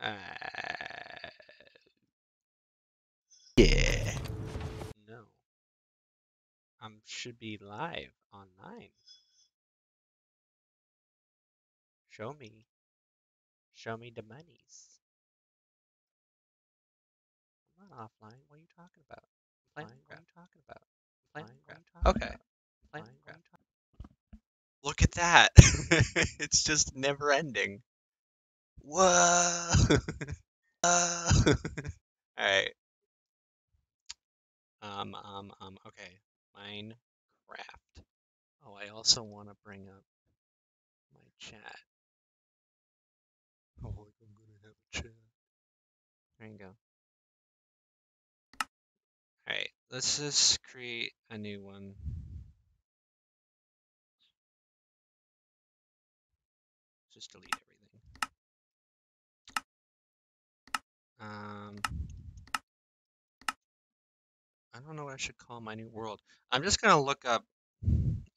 Uh, Yeah. no. Um, should be live online. Show me. Show me the monies. I'm not offline. What are you talking about? I'm playing. What are you talking about? I'm playing. What are you talking Okay. about? I'm playing. What are you talking Look at that. it's just never ending. Whoa. Whoa. Alright. Um, um, um, okay. Minecraft. Oh, I also want to bring up my chat. Oh, I'm gonna have a chat. There you go. Alright, let's just create a new one. Just delete Um, I don't know what I should call my new world. I'm just gonna look up.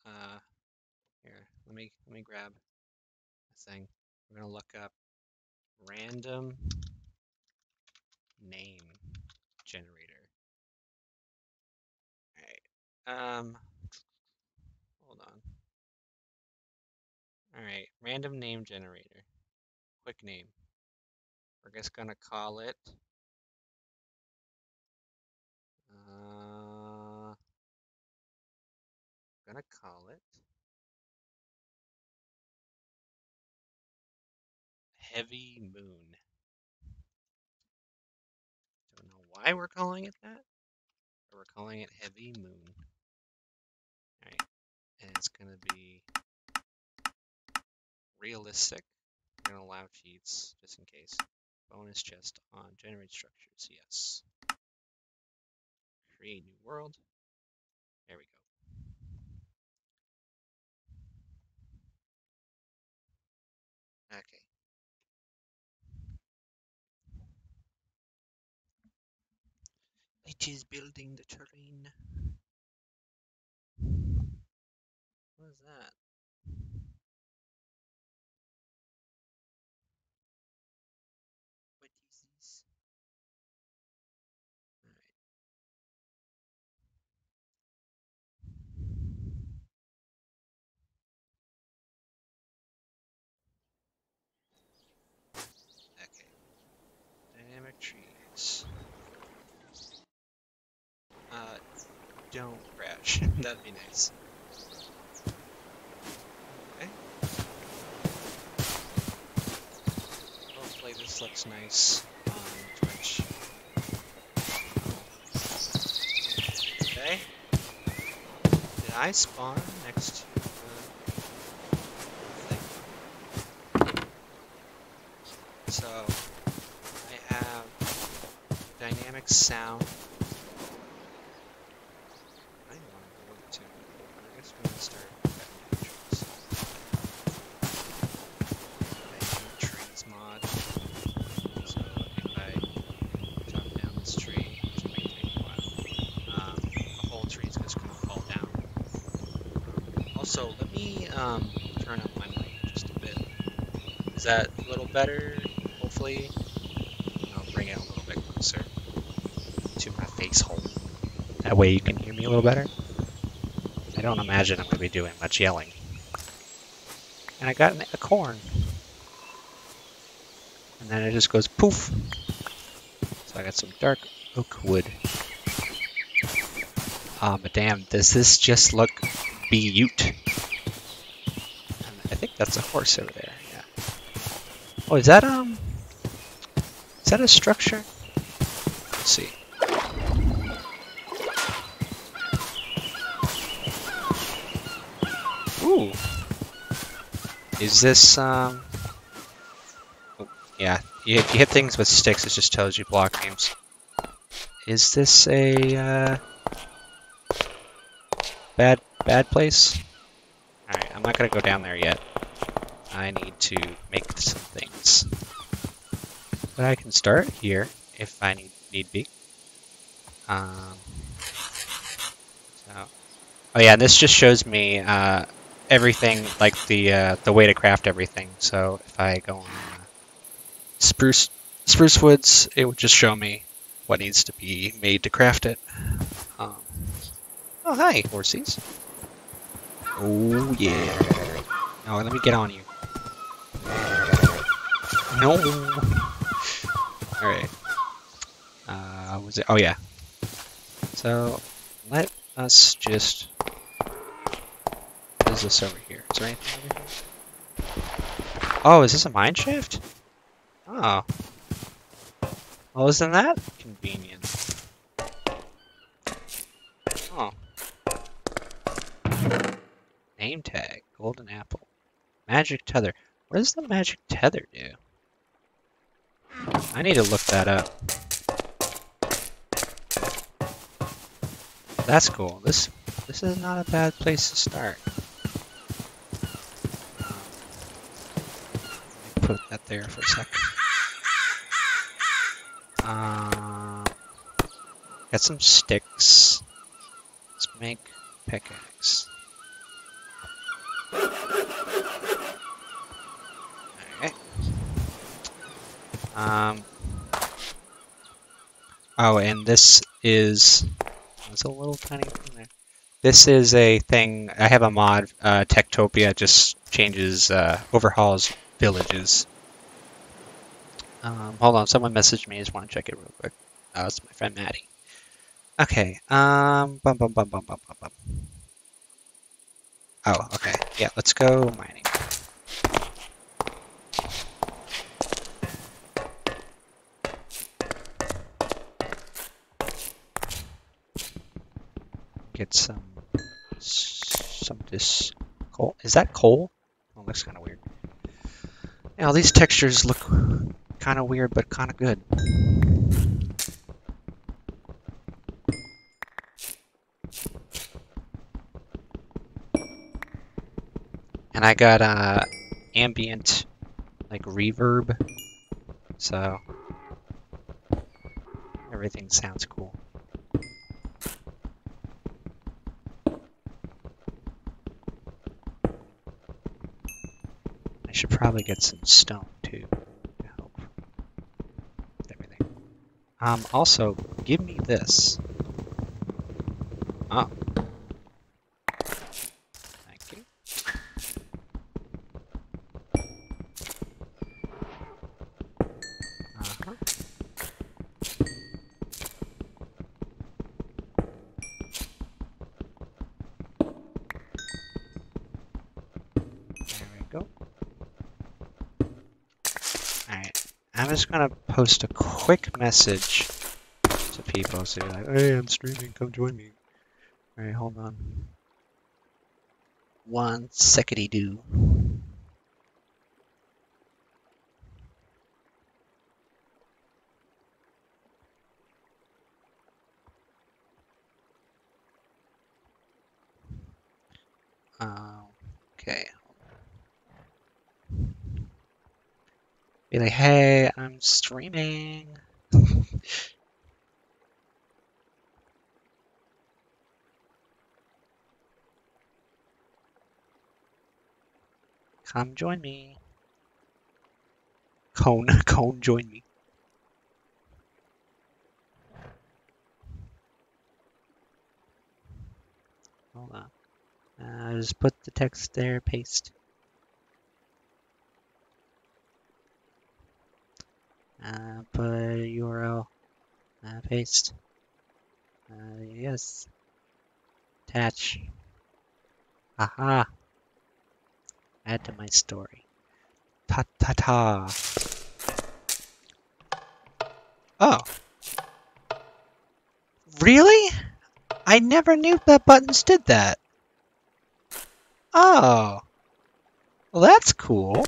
Uh, here, let me let me grab a thing. We're gonna look up random name generator. Alright. Um, hold on. Alright, random name generator. Quick name. We're just gonna call it. Uh, gonna call it Heavy Moon. Don't know why we're calling it that, but we're calling it Heavy Moon. Alright, and it's gonna be realistic. We're gonna allow cheats just in case. Bonus chest on generate structures, yes. Create new world. There we go. Okay. It is building the terrain. What is that? What is this? Alright. Okay. Dynamic trees. Uh, don't crash. Nice. Okay. Hopefully this looks nice. Okay. Did I spawn next to the thing? So, I have dynamic sound. I don't want to go over to. I guess we're gonna start cutting down trees. Dynamic trees mod. So if I chop down this tree, which might take a while, um, the whole tree's just gonna fall down. Also, let me um, turn up my mic just a bit. Is that a little better? Hopefully. I'll bring it a little bit closer to my face hole. That way you can hear me a little better. I don't imagine I'm going to be doing much yelling. And I got a corn. And then it just goes poof. So I got some dark oak wood. Ah, but damn, does this just look beaut? I think that's a horse over there. Oh, is that, um... Is that a structure? Let's see. Ooh. Is this, um... oh, yeah, you- if you hit things with sticks, it just tells you block names. Is this a, uh... Bad, bad place? Alright, I'm not gonna go down there yet. I need to make some things. But I can start here if I need need be. Um, so, oh yeah, and this just shows me uh, everything, like the uh, the way to craft everything. So if I go on uh, spruce spruce woods, it would just show me what needs to be made to craft it. Um, oh, hi, horsies. Oh, yeah. Oh, let me get on you. No. Alright. Uh, was it? Oh, yeah. So, let us just... What is this over here? Is there anything over here? Oh, is this a mine shaft? Oh. Well, isn't that convenient? Oh. Name tag, golden apple. Magic tether. What does the magic tether do? I need to look that up. That's cool. This this is not a bad place to start. Put that there for a second. Um, got some sticks. Let's make pickaxe. Um. Oh, and this is. There's a little tiny thing there. This is a thing. I have a mod. Uh, Techtopia just changes, uh, overhauls villages. Um, hold on, someone messaged me. I just want to check it real quick. Oh, it's my friend Maddie. Okay. Um. Bum bum bum bum bum bum bum. Oh, okay. Yeah, let's go mining. Get some some of this coal. Is that coal? Oh, looks kind of weird. All these textures look kind of weird, but kind of good. And I got uh, ambient, like reverb, so everything sounds cool. Should probably get some stone too to help everything. Um, also, give me this. Gonna post a quick message to people so you're like, hey, I'm streaming, come join me. Alright, hold on. One secondly do. Okay. Be like, hey, streaming. Come join me. Cone, Cone, join me. Hold on. Uh, just put the text there, paste. Uh, put URL, uh, paste. Uh, yes. Attach. Aha. Add to my story. Ta ta ta. Oh. Really? I never knew that buttons did that. Oh. Well, that's cool.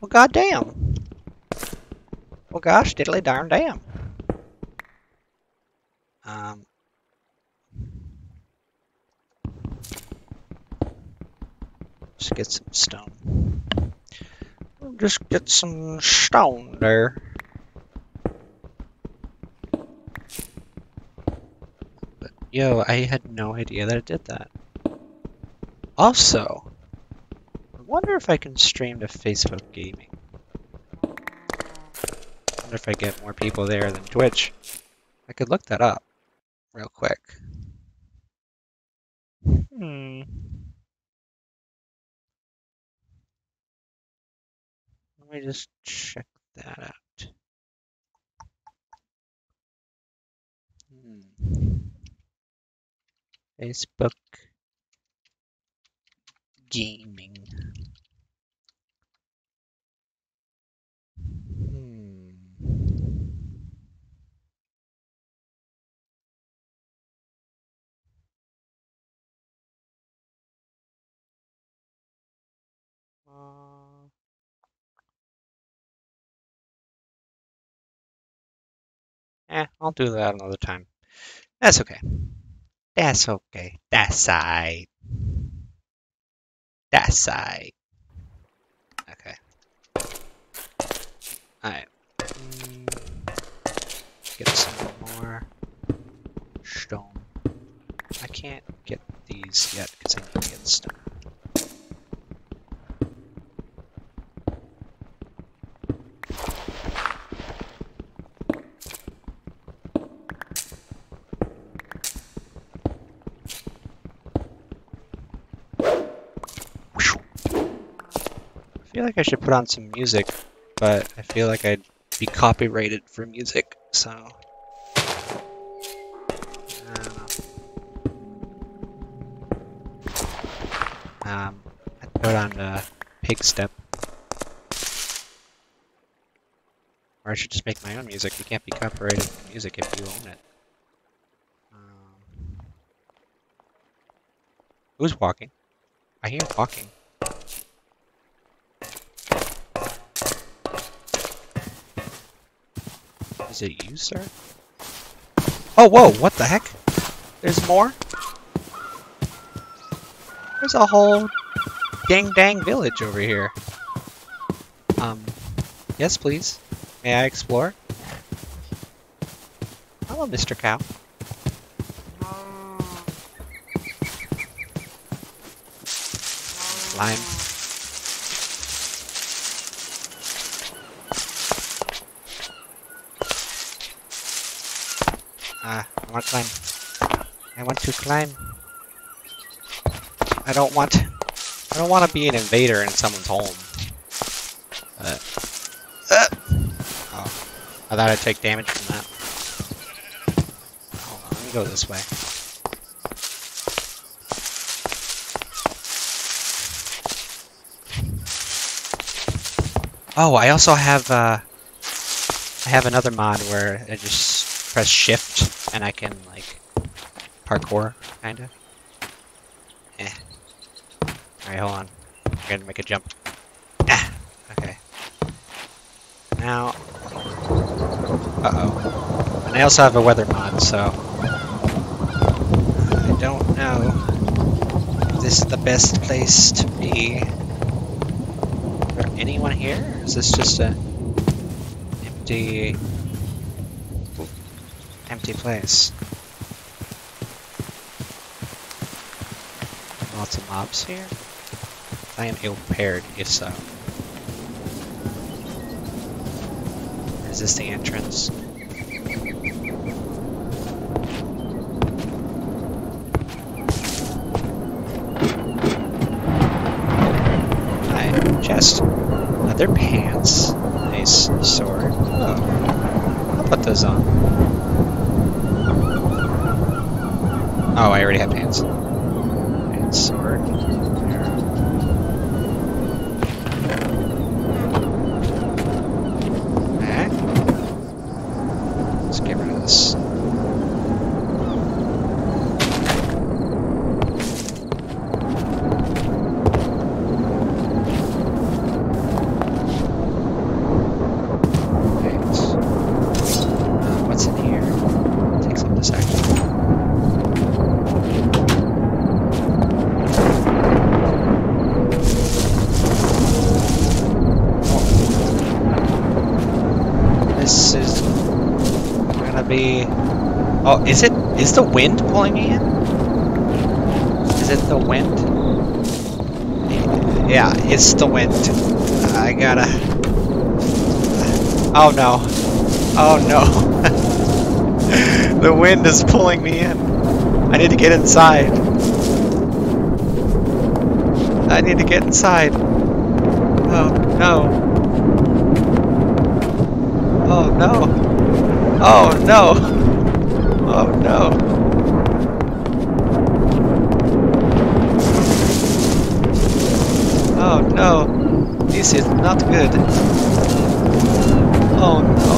Well, goddamn. Well, gosh, diddly darn damn. Um. Just get some stone. Just get some stone there. But, yo, I had no idea that it did that. Also, I wonder if I can stream to Facebook Gaming. Wonder if I get more people there than Twitch. I could look that up real quick. Hmm. Let me just check that out. Hmm. Facebook gaming. Eh, I'll do that another time. That's okay. That's okay. That's right. That's right. Okay. Alright. Mm, get some more stone. I can't get these yet because I need to get stone. Like I should put on some music, but I feel like I'd be copyrighted for music, so. I. Um, I put on uh, Pigstep. Or I should just make my own music. You can't be copyrighted for music if you own it. Um, who's walking? I hear walking. Is it you, sir? Oh, whoa, what the heck? There's more? There's a whole dang dang village over here. Um, yes please. May I explore? Hello, Mr. Cow. Lime. Ah, I want to climb. I want to climb. I don't want. I don't want to be an invader in someone's home. But, uh, oh, I thought I'd take damage from that. Hold on, let me go this way. Oh, I also have. Uh, I have another mod where I just press shift and I can like parkour, kinda. Eh. Alright, hold on. I'm gonna make a jump. Ah, okay. Now. Uh oh. And I also have a weather mod, so. I don't know if this is the best place to be. Anyone here? Is this just a empty empty place. Lots of mobs here. I am ill prepared, if so. Is this the entrance? Hi, chest. Leather pants. Nice sword. Oh. I'll put those on. Oh, I already have Oh, is it? Is the wind pulling me in? Is it the wind? Yeah, it's the wind. I gotta. Oh no. Oh no. the wind is pulling me in. I need to get inside. I need to get inside. Oh no. Oh no. Oh no. Oh no. Oh no. This is not good. Oh no.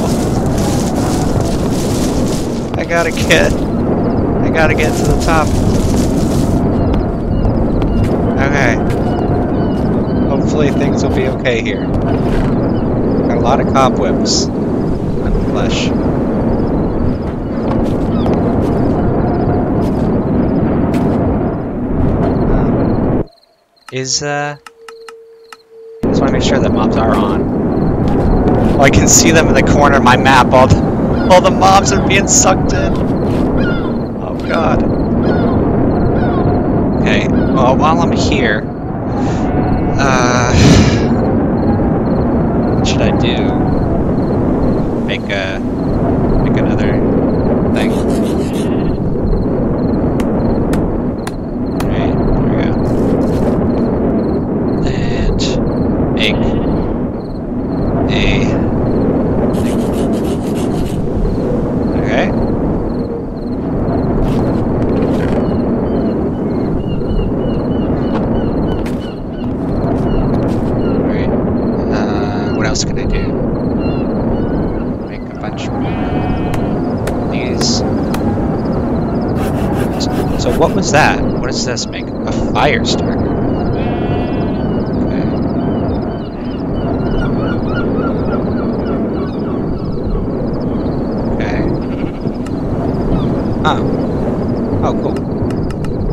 I gotta get. I gotta get to the top. Okay. Hopefully things will be okay here. Got a lot of cobwebs the flesh. Is, uh... Just want to make sure that mobs are on. Oh, I can see them in the corner of my map. All the, all the mobs are being sucked in. Oh god. Okay, well, while I'm here, uh, what should I do? Make a, make another thing. Alright, there we go. And make a thing. Okay. Alright. Uh, what else can I do? Make a bunch more. These. So what was that? What does this make? A fire. Okay. Okay. Oh. Oh, cool.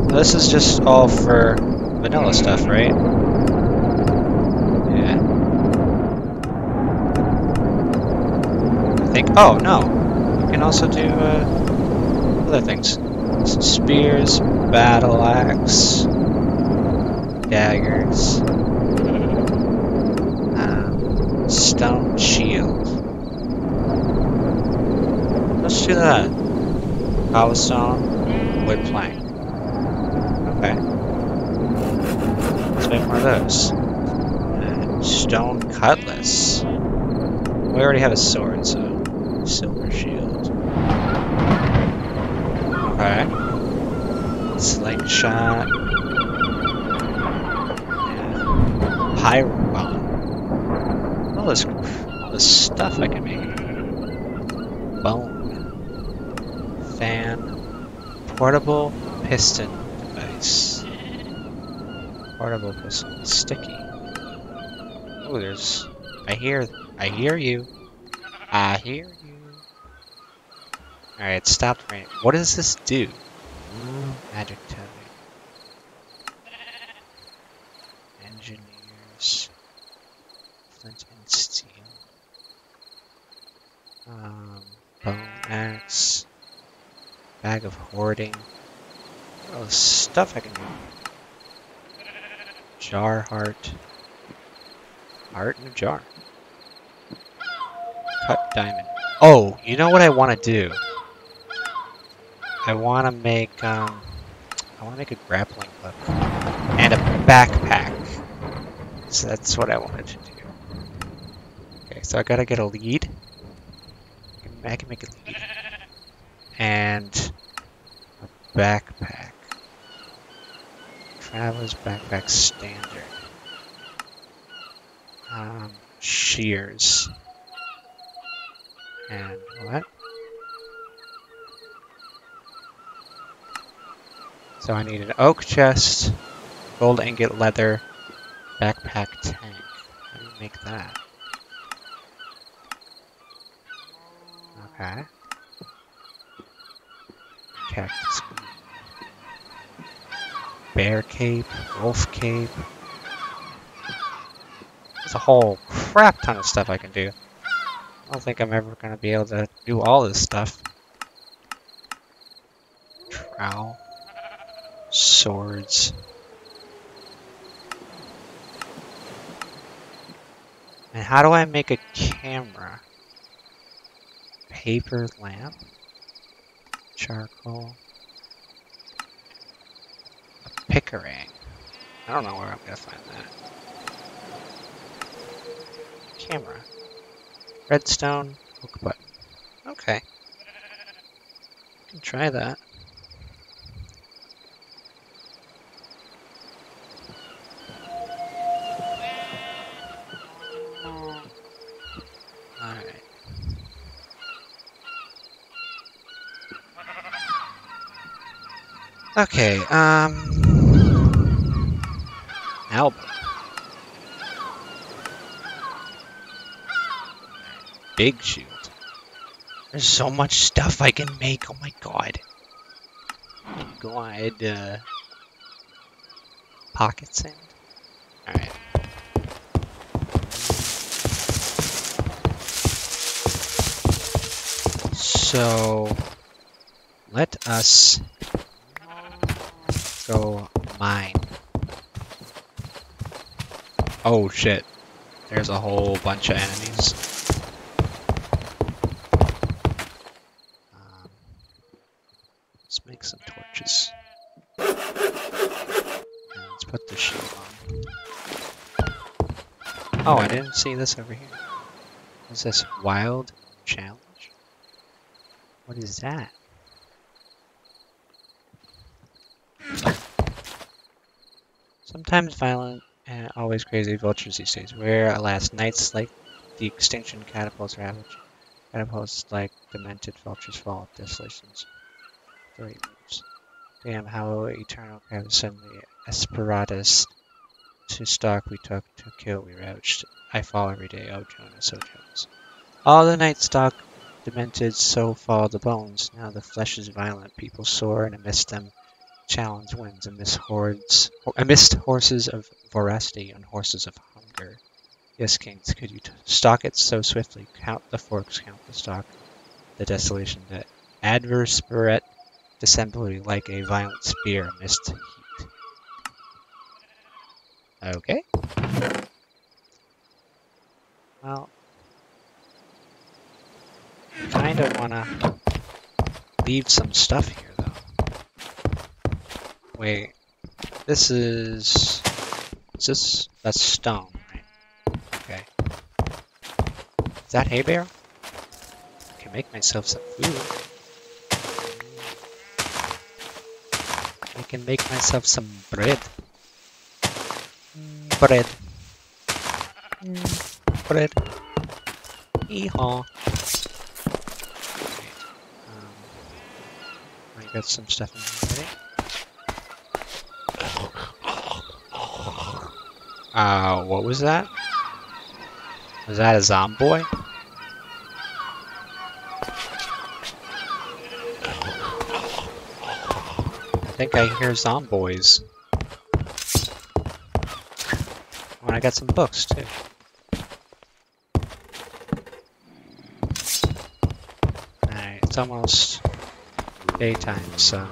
This is just all for vanilla stuff, right? Yeah. I think. Oh, no. You can also do uh, other things. Spears, battle axe, daggers, um, stone shield. Let's do that. Cobblestone, wood plank. Okay. Let's make more of those. And stone cutlass. We already have a sword, so silver shield. Okay. Slingshot. Yeah. Pyro bomb. All this, all this stuff I can make. Bone. Fan. Portable piston device. Portable piston. Sticky. Oh, there's. I hear. I hear you. I hear you. Alright, stop raining. What does this do? Magic. Um, bone axe. Bag of hoarding. Oh, stuff I can do. Jar heart. Heart in a jar. Cut diamond. Oh, you know what I want to do? I want to make, um, I want to make a grappling hook and a backpack. So that's what I wanted to do. Okay, so I gotta get a lead. I can- make lead. And a backpack. Traveler's backpack standard. Um, shears. And what? So I need an oak chest, gold ingot leather, backpack tank. How do you make that? Okay. Cactus. Bear cape, wolf cape. There's a whole crap ton of stuff I can do. I don't think I'm ever going to be able to do all this stuff. Trowel. Swords. And how do I make a camera? Paper lamp, charcoal, a pickering. I don't know where I'm gonna find that. Camera, redstone, oak button. Okay, can try that. Alright. Okay, um... Album. Big shield. There's so much stuff I can make, oh my god. God, uh... Pocket sand? Alright. So, let us go mine. Oh shit. There's a whole bunch of enemies. Um, let's make some torches. And let's put the shield on. Oh, I didn't see this over here. What's this? Wild challenge? What is that? Sometimes violent and always crazy vultures these days. Where, alas, nights like the extinction catapults ravage. Catapults like demented vultures fall, desolations. Three moves. Damn, how eternal crowd suddenly asperatus to stalk we took, to kill we ravaged. I fall every day, oh Jonas, oh Jonas. All the night stalk demented, so fall the bones. Now the flesh is violent, people soar, and amidst them challenge wins amidst hordes, amidst horses of voracity and horses of hunger. Yes, kings, could you stalk it so swiftly? Count the forks, count the stalk, the desolation, the adverse spirit dissembly like a violent spear amidst heat. Okay. Well, kind of want to leave some stuff here. Wait, this is... Is this... That's stone, right? Okay. Is that hay bale? I can make myself some food. I can make myself some bread. Bread. Bread. Eehaw. Um, I got some stuff in here already. Uh, what was that? Was that a zomboy? I think I hear zomboys. Oh, and I got some books too. Alright, it's almost daytime, so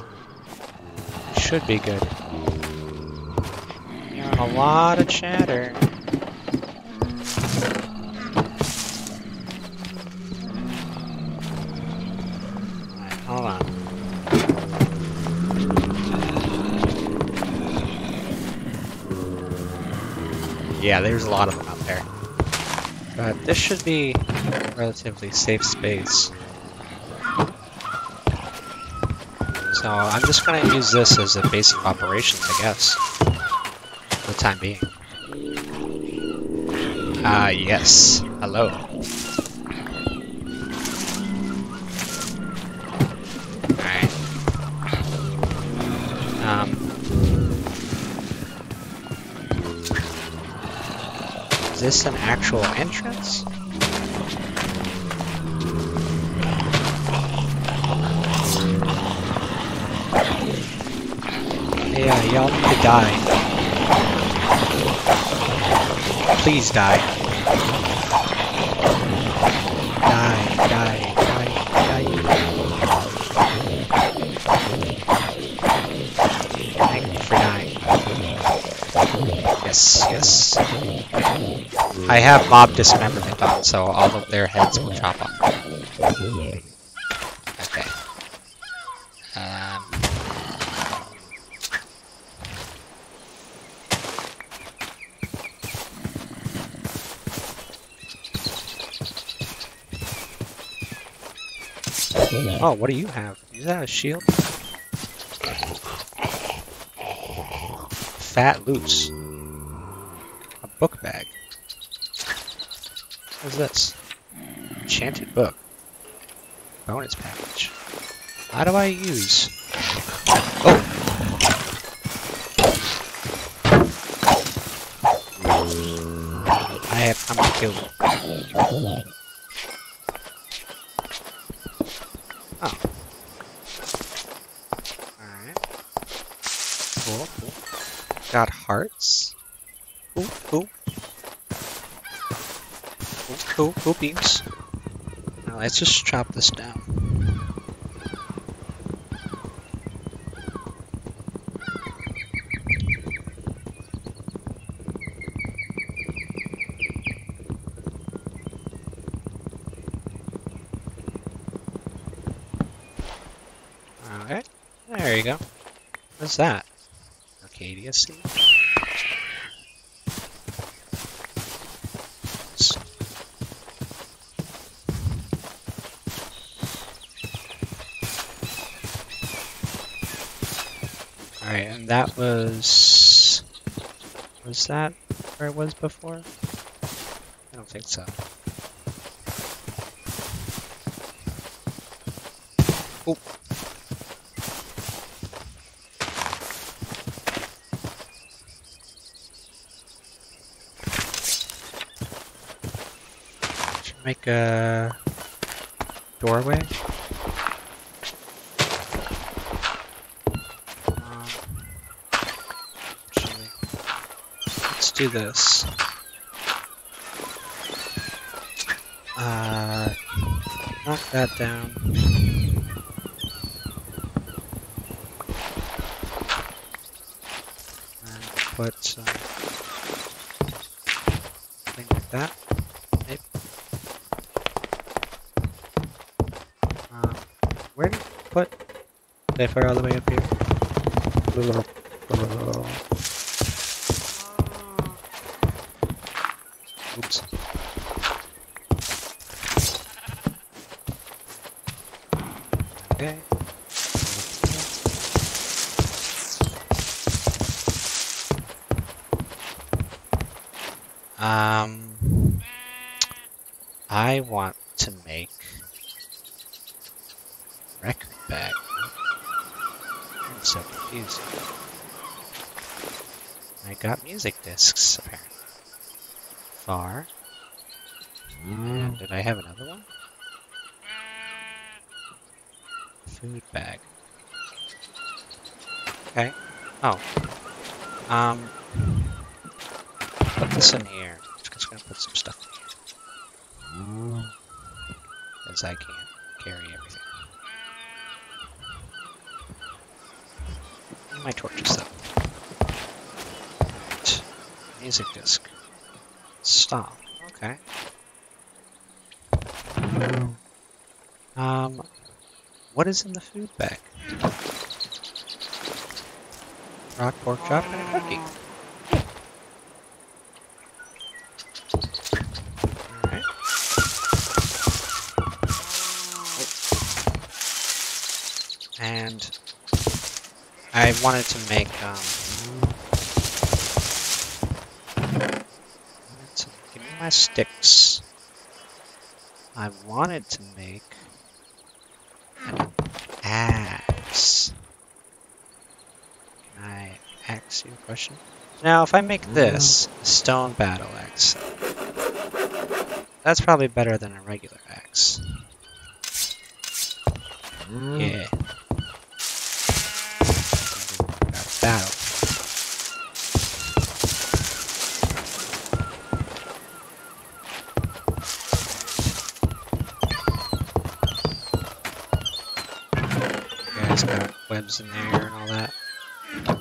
should be good. A lot of chatter. On. Yeah, there's a lot of them out there. But this should be a relatively safe space. So I'm just gonna use this as a base of operations, I guess. Time being. Ah, yes. Hello. Alright. Um, Is this an actual entrance? Yeah, y'all need to die. Please die. Die, die, die, die. Thank you for dying. Yes, yes. I have mob dismemberment on, so all of their heads will chop off. Okay. Um. Oh, what do you have? Is that a shield? Fat loots. A book bag. What's this? Enchanted book. Bonus package. How do I use? Oh! I have. I'm gonna kill him. Oh. Alright. Cool, cool. Got hearts. Cool, cool. Cool, cool, cool beams. Now let's just chop this down. Alright, there you go. What's that? Arcadia seed? That was... Was that where it was before? I don't think so. Oh. Should make a doorway. Do this. Uh, knock that down. And put some thing like that. Maybe. Um, where did I put? Did I it all the way up here? Oops. Okay. Um, I want to make record bag. I'm so confused. I got music discs apparently. Far. In the food bag? Rock, pork chop, and a cookie. And I wanted to make, um, give me my sticks. I wanted to make an axe. Can I ask you a question? Now, if I make mm. this a stone battle axe, that's probably better than a regular axe. Mm. Yeah. Got battle. You guys got webs in there and all that.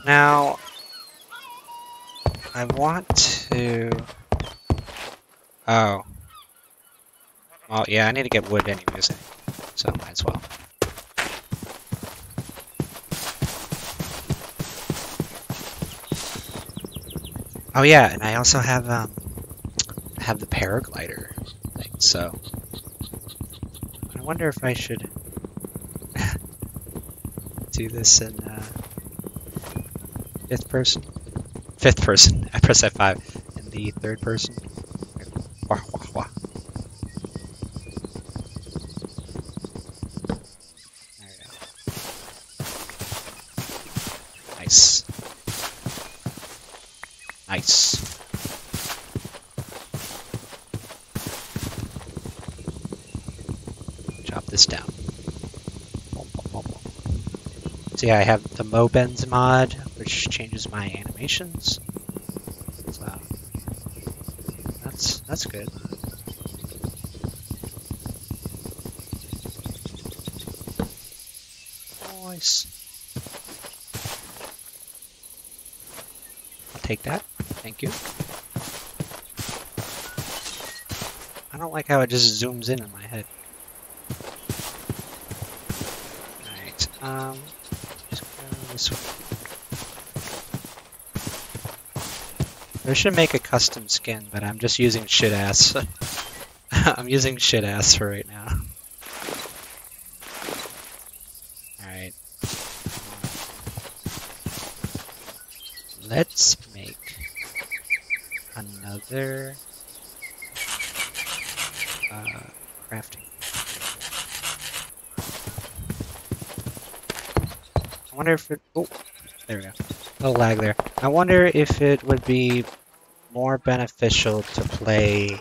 Now, I want to. Oh. Well, yeah, I need to get wood anyways, so might as well. Oh yeah, and I also have um, have the paraglider thing, so I wonder if I should do this in uh, fifth person, fifth person. I press F5 in the third person. Wah, wah, wah. Nice. Nice. Chop this down. Yeah, I have the Mo' Bends mod, my animations. So that's that's good. Nice. I'll take that. Thank you. I don't like how it just zooms in on my head. Alright, um, just go this way. I should make a custom skin, but I'm just using shit ass. I'm using shit ass for right now. Alright. Let's make another uh, crafting. I wonder if it. Oh, there we go. A little lag there. I wonder if it would be more beneficial to play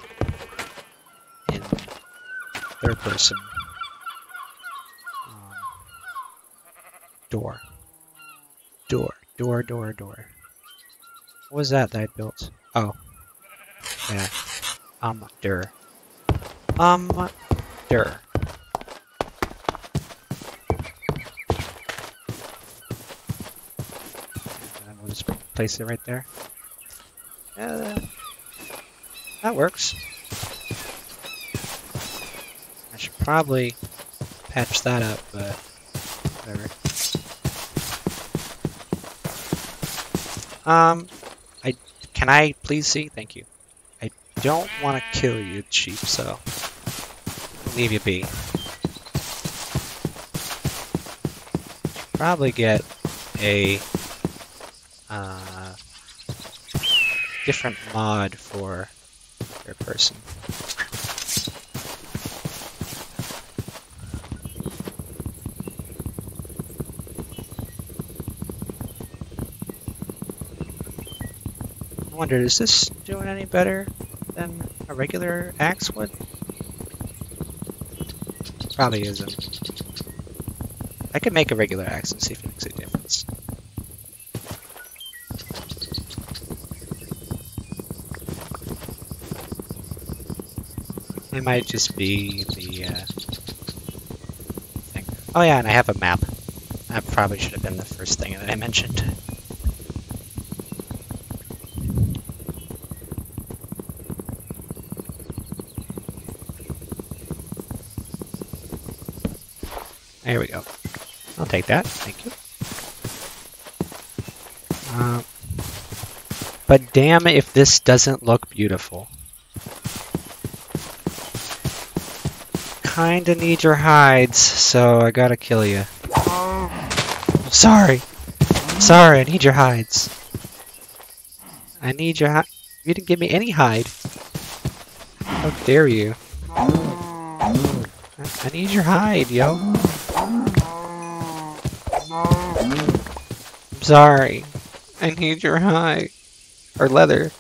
in third person. Um, door. Door. Door, door, door. What was that that I built? Oh. Yeah. Um, der. Um, der. And we'll just place it right there. Yeah, that- that works. I should probably patch that up, but whatever. Um, I can I please see? Thank you. I don't want to kill you, sheep, so leave you be. Probably get a uh, different mod for your person. I wonder, is this doing any better than a regular axe would? Probably isn't. I could make a regular axe and see if it makes a difference. It might just be the uh, thing. Oh yeah, and I have a map. That probably should have been the first thing that I mentioned. There we go. I'll take that. Thank you. Uh, but damn if this doesn't look beautiful. Kinda need your hides, so I gotta kill you. Sorry! Sorry, I need your hides. I need your hide. You didn't give me any hide. How dare you? I I need your hide, yo. I'm sorry. I need your hide. Or leather.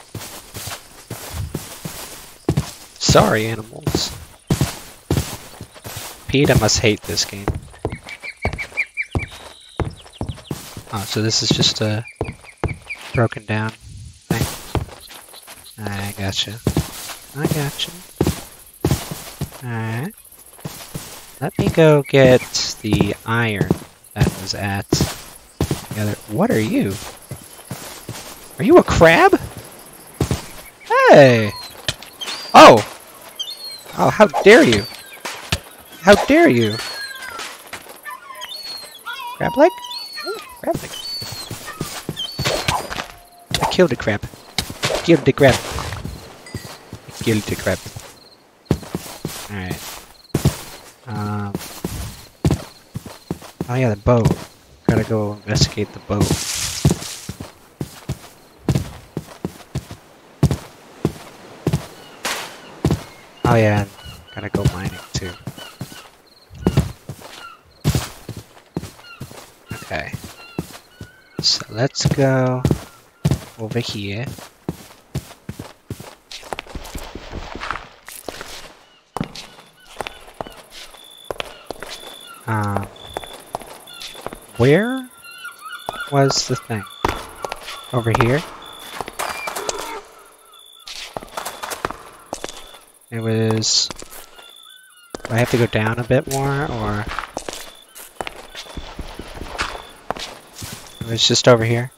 Sorry, animals. PETA must hate this game. Oh, so this is just a broken down thing. I gotcha. I gotcha. Alright. Let me go get the iron that was at the other. What are you? Are you a crab? Hey! Oh! Oh, how dare you! How dare you! Crab leg? Crab leg. I killed a crab. Killed the crab. I killed the crab. Alright. Um. Oh yeah, the boat. Gotta go investigate the boat. Oh yeah, gotta go mining too. Okay. So go over here. Um, where was the thing? Over here? It was... Do I have to go down a bit more, or... It was just over here?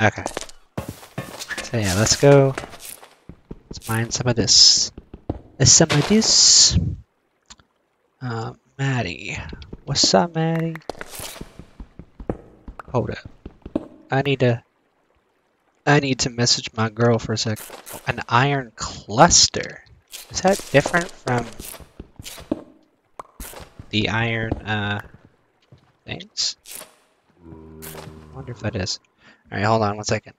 Okay. So yeah, let's go... Let's mine some of this. Let's some of this. Uh, Maddie. What's up, Maddie? Hold up. I need to... I need to message my girl for a sec. An iron cluster. Is that different from the iron uh things? I wonder if that is. Alright, hold on one second.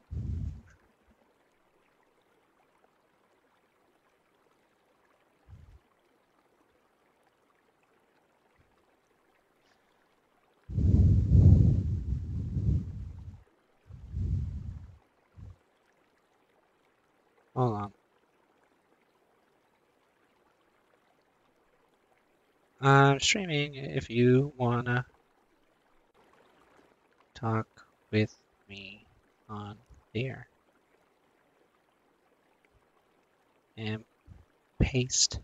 Hold on. I'm streaming if you wanna talk with me on there. And paste.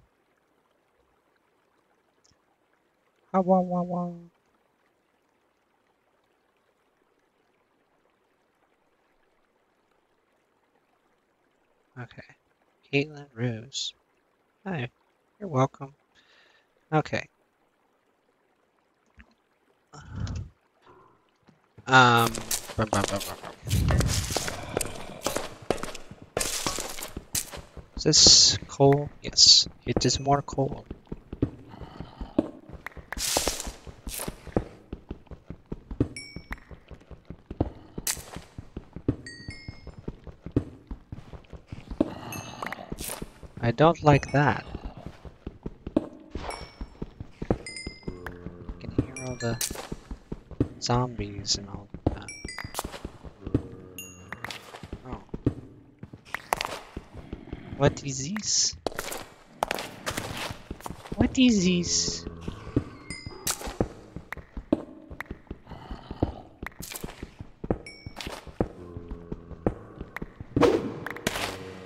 Ah, wah, wah, wah. Okay. Caitlin Rose. Hi. You're welcome. Okay. Um. Is this coal? Yes. It is more coal. I don't like that. I can hear all the zombies and all What is this? What is this?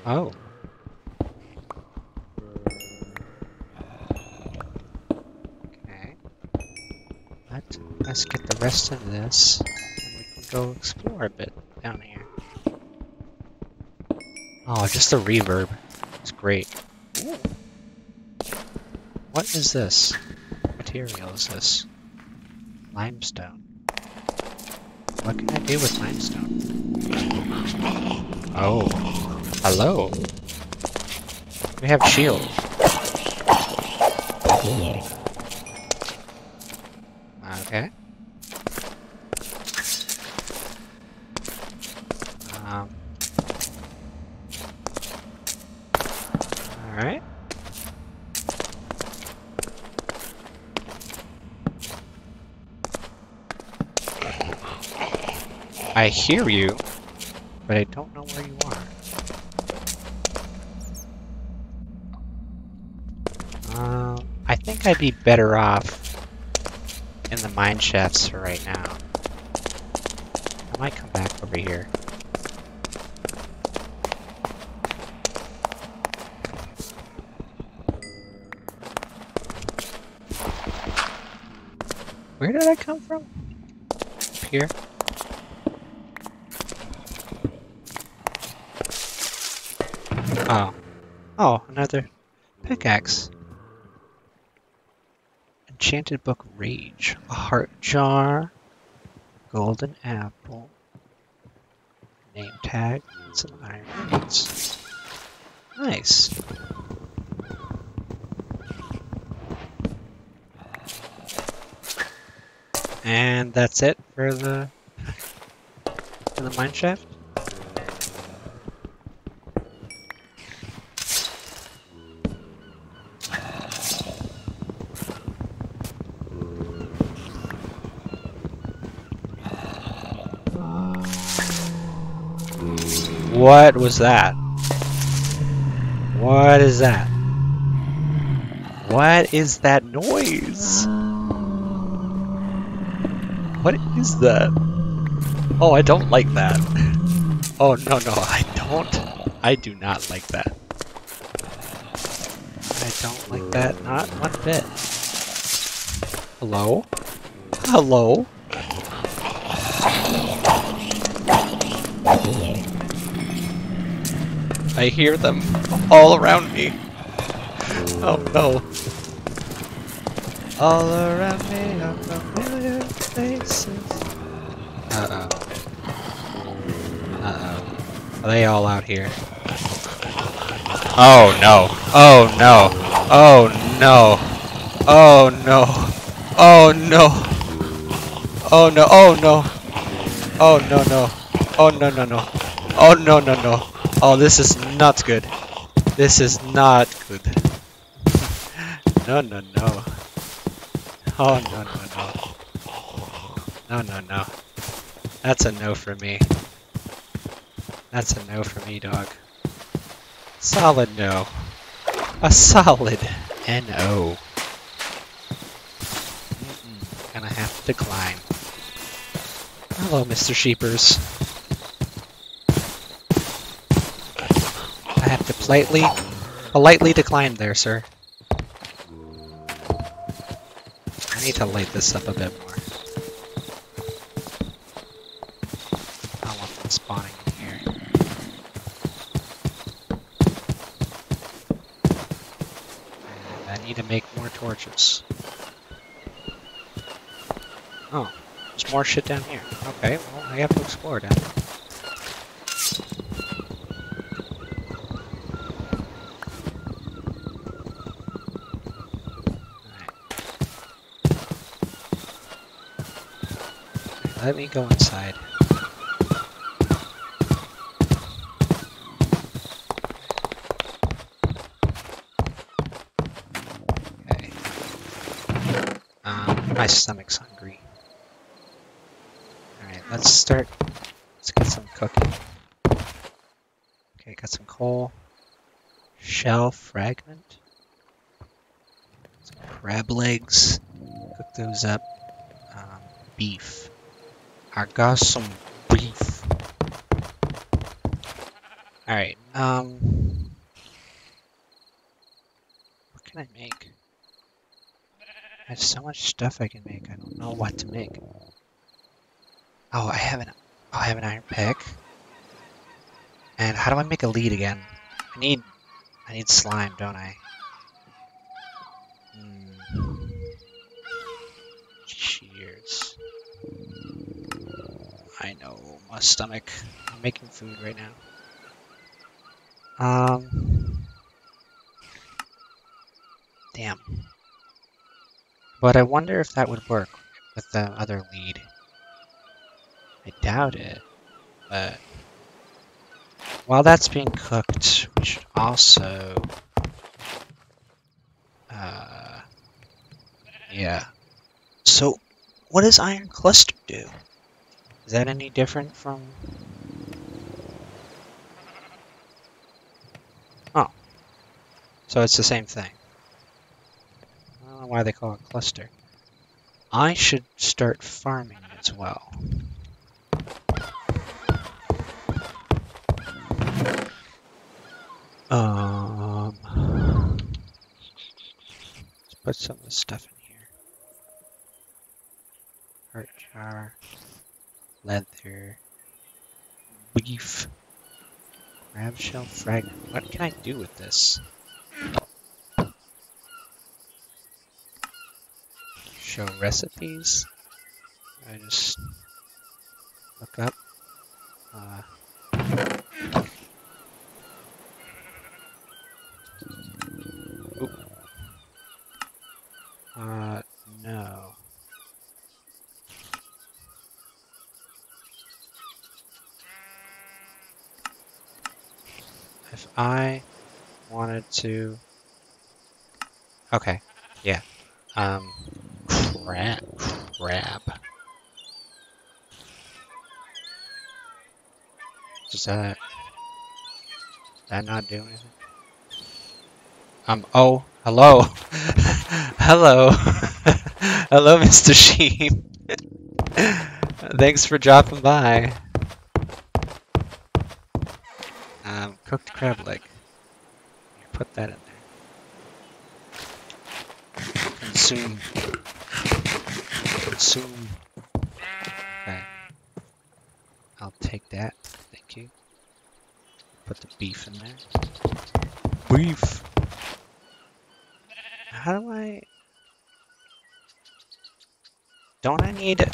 Oh. Okay. Let, let's get the rest of this, and we can go explore a bit down here. Oh, just the reverb. It's great. Ooh. What is this? What material is this? Limestone. What can I do with limestone? Oh. Hello. We have shield. Okay. Um. Alright. I hear you, but I don't know where you are. Um, I think I'd be better off in the mine shafts right now. I might come back over here. Where did I come from? Up here? Oh. Oh, another pickaxe. Enchanted Book Rage. A heart jar. Golden apple. Name tag. Some iron. Nice. And that's it for the for the mine shaft. What was that? What is that? What is that noise? What is that? Oh, I don't like that. Oh, no, no, I don't. I do not like that. I don't like that, not one bit. Hello? Hello? I hear them all around me. Oh no. All around me are familiar faces. Uh oh. Uh oh. Are they all out here? Oh no. Oh no. Oh no. Oh no. Oh no. Oh no. Oh no. Oh no no. Oh no no no. Oh no no no. Oh, this is not good. This is not good. No, no, no. Oh, no, no, no. No, no, no. That's a no for me. That's a no for me, dog. Solid no. A solid N-O. Mm-mm. Gonna have to decline. Hello, Mr. Sheepers. I have to politely, politely decline there, sir. I need to light this up a bit more. I want them spawning in here. And I need to make more torches. Oh, there's more shit down here. Okay, well, I have to explore down here. Let me go inside. Okay. Um, my stomach's hungry. Alright, let's start. Let's get some cooking. Okay, got some coal. Shell fragment. Some crab legs. Cook those up. Um, beef. I got some beef. Alright, um... What can I make? I have so much stuff I can make, I don't know what to make. Oh, I have an, oh, I have an iron pick. And how do I make a lead again? I need, I need slime, don't I? Stomach. I'm making food right now. Um. Damn. But I wonder if that would work with the other lead. I doubt it, but while that's being cooked, we should also, uh, yeah. So, what does Iron Cluster do? Is that any different from... Oh. So it's the same thing. I don't know why they call it cluster. I should start farming as well. Um, let's put some of this stuff in here. Heart jar, leather, beef, Crab shell fragment. What can I do with this? Show recipes. I just look up. Uh, to... Okay, yeah. Um, crab, crab. Does that... That not do anything? Um, oh, hello. hello. hello, Mr. Sheep. Thanks for dropping by. Um, cooked crab leg. Put that in there. Consume. Consume. Okay. I'll take that. Thank you. Put the beef in there. Beef! How do I... Don't I need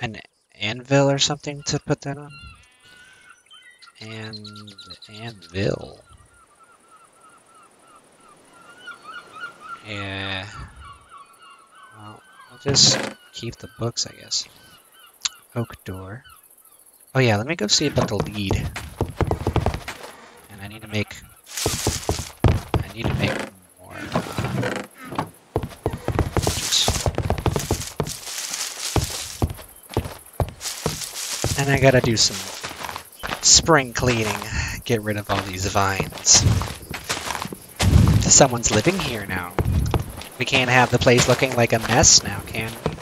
an anvil or something to put that on? And anvil. Yeah. Well, I'll just keep the books, I guess. Oak door. Oh yeah, let me go see about the lead. And I need to make... I need to make more... Uh, and I gotta do some spring cleaning. Get rid of all these vines. Someone's living here now. We can't have the place looking like a mess now, can we?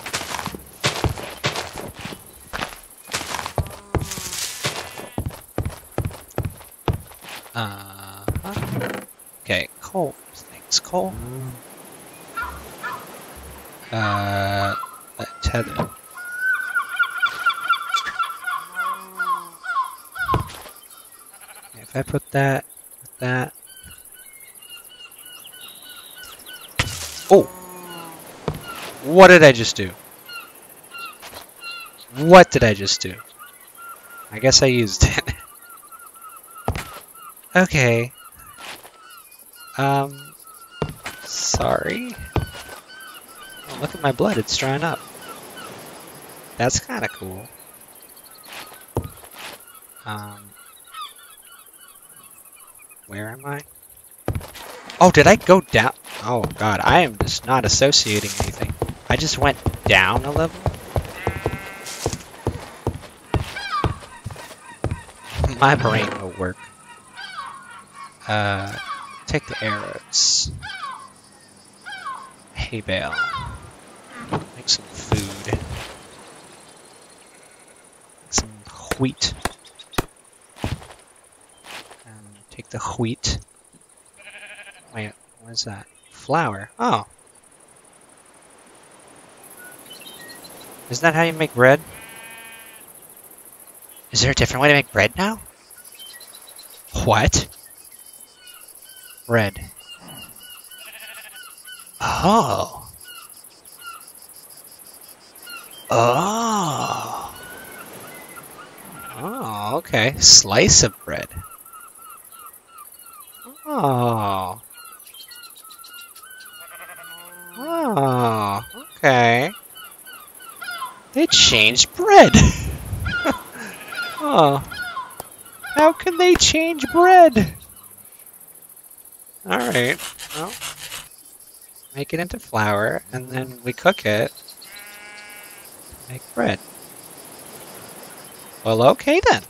Uh -huh. Okay, coal. Thanks, coal. Uh, tether. If I put that, that. Oh! What did I just do? What did I just do? I guess I used it. okay. Um, sorry. Oh, look at my blood, it's drying up. That's kind of cool. Um, where am I? Oh, did I go down? Oh god, I am just not associating anything. I just went down a level? My brain will work. Uh, take the arrows. Hay bale. Make some food. Some wheat. Take the wheat. Wait, what is that? Flour. Oh. Isn't that how you make bread? Is there a different way to make bread now? What? Bread. Oh. Oh. Oh, okay. Slice of bread. Oh. Okay. They changed bread. oh. How can they change bread? Alright, well. Make it into flour, and then we cook it. Make bread. Well, okay then.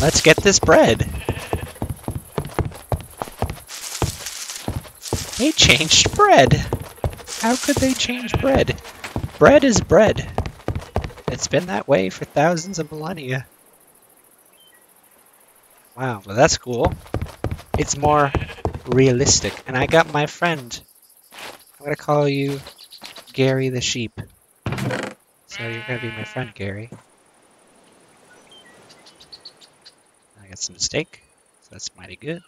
Let's get this bread. They changed bread. How could they change bread? Bread is bread. It's been that way for thousands of millennia. Wow, well that's cool. It's more realistic. And I got my friend. I'm gonna call you Gary the Sheep. So you're gonna be my friend, Gary. I got some steak. So that's mighty good.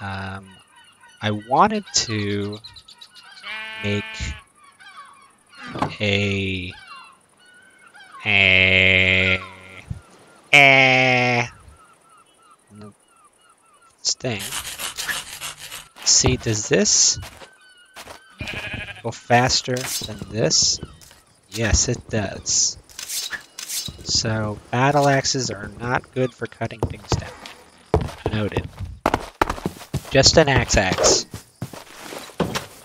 Um, I wanted to make a a a sting. See, does this go faster than this? Yes, it does. So battle axes are not good for cutting things down. Noted. Just an axe axe.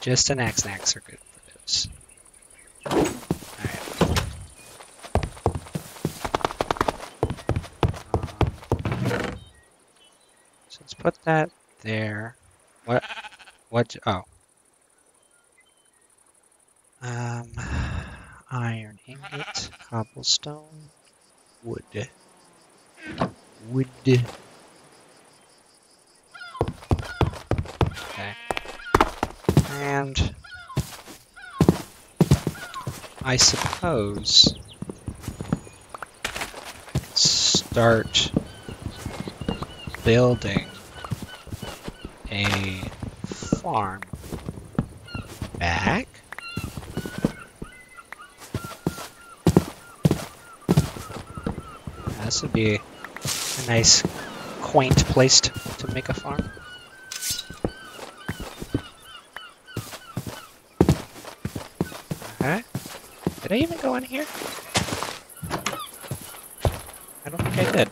Just an axe axe are good for those. So let's put that there. What? What? Oh. Um, iron ingot, cobblestone, wood. Wood. And I suppose start building a farm back. This would be a nice, quaint place to, to make a farm. Okay. Did I even go in here? I don't think I did.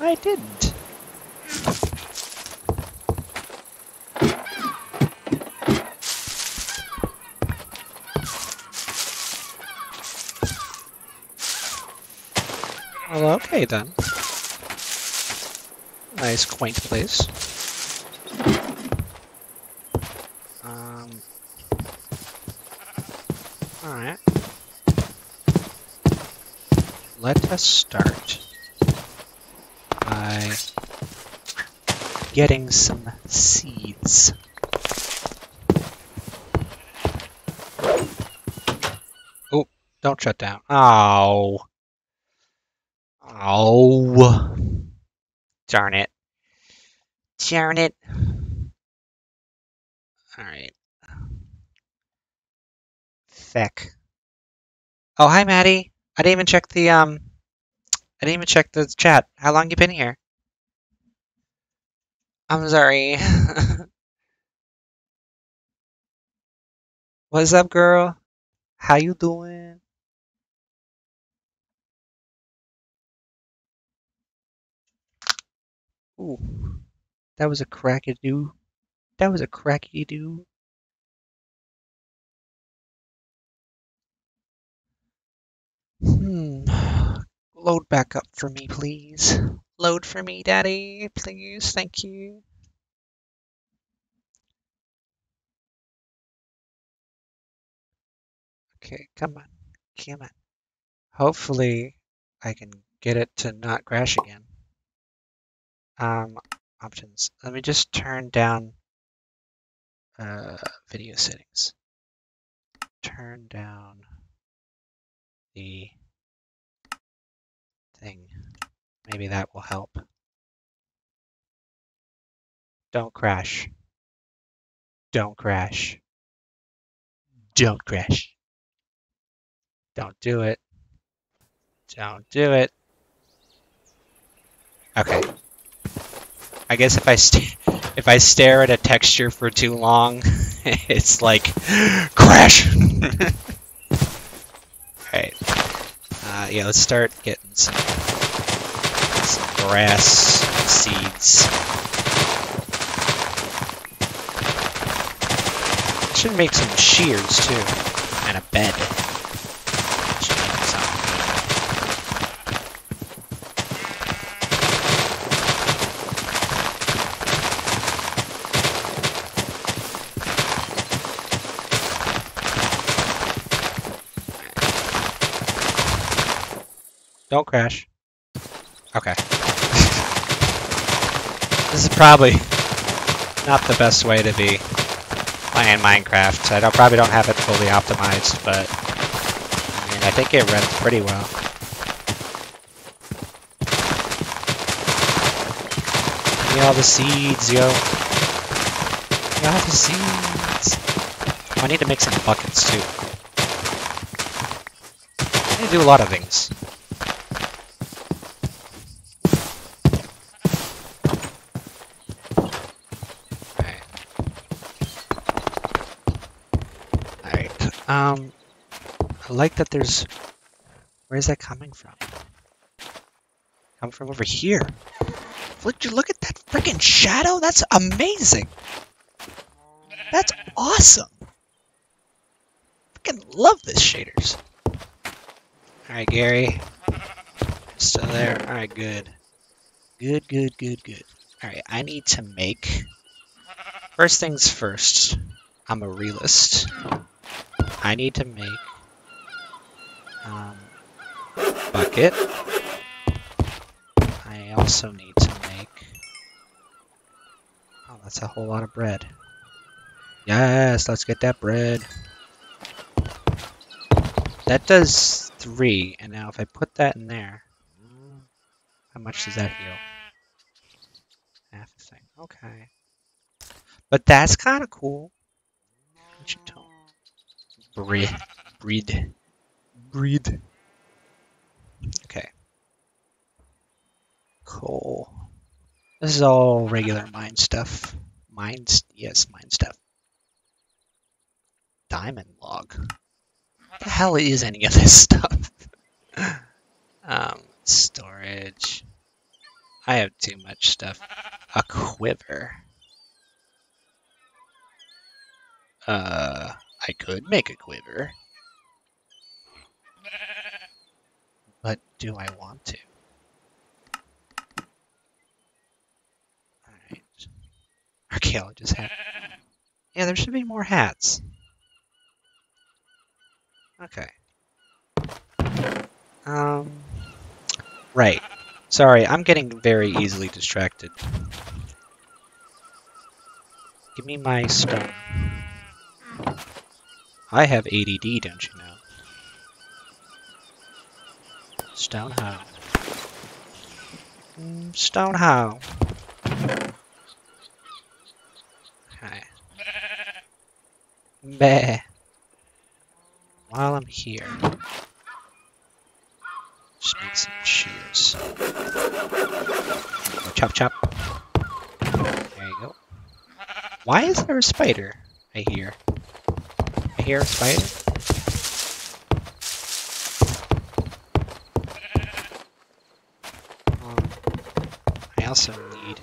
I didn't. Well, okay then. Nice, quaint place. Um. Alright. Let us start by getting some seeds. Oh, don't shut down. Oh. Oh. Darn it. Darn it. Alright. Feck. Oh, hi, Maddie. I didn't even check the, um... I didn't even check the chat. How long you been here? I'm sorry. What's up, girl? How you doing? Ooh, that was a crackadoo. That was a crackadoo. Hmm. Load back up for me, please. Load for me, Daddy, please. Thank you. Okay, come on. Come on. Hopefully, I can get it to not crash again. Um, options. Let me just turn down uh, video settings. Turn down the thing. Maybe that will help. Don't crash. Don't crash. Don't crash. Don't do it. Don't do it. Okay. I guess if I if I stare at a texture for too long, it's like crash. Alright. Uh, yeah, let's start getting some, some grass seeds. Should make some shears too, and a bed. Should make some. Don't crash. Okay. this is probably not the best way to be playing Minecraft. I don't, probably don't have it fully optimized, but I mean, I think it runs pretty well. Give me all the seeds, yo. Give me all the seeds. Oh, I need to make some buckets too. I need to do a lot of things. Alright. Alright. Um, I like that there's. Where's that coming from? Come from over here. Look, look at that freaking shadow. That's amazing. That's awesome. Freaking love this shaders. All right, Gary. Still there? All right, good. Good, good, good, good. All right, I need to make. First things first. I'm a realist. I need to make um, bucket. I also need to make. Oh, that's a whole lot of bread. Yes, let's get that bread. That does three, and now if I put that in there, how much does that heal? Half a thing. Okay. But that's kind of cool. Breed. Breed. Okay. Coal. This is all regular mine stuff. Mine, yes, mine stuff. Diamond log. What the hell is any of this stuff? um, storage. I have too much stuff. A quiver. Uh, I could make a quiver. But do I want to? Alright. Archaeologist hat. Yeah, there should be more hats. Okay. Um. Right. Sorry, I'm getting very easily distracted. Give me my stone. I have ADD, don't you know? Stone how? Mm, Stone how? Okay. Meh. While I'm here, just make some shears. Chop chop. There you go. Why is there a spider? I hear. I hear a spider. Um, I also need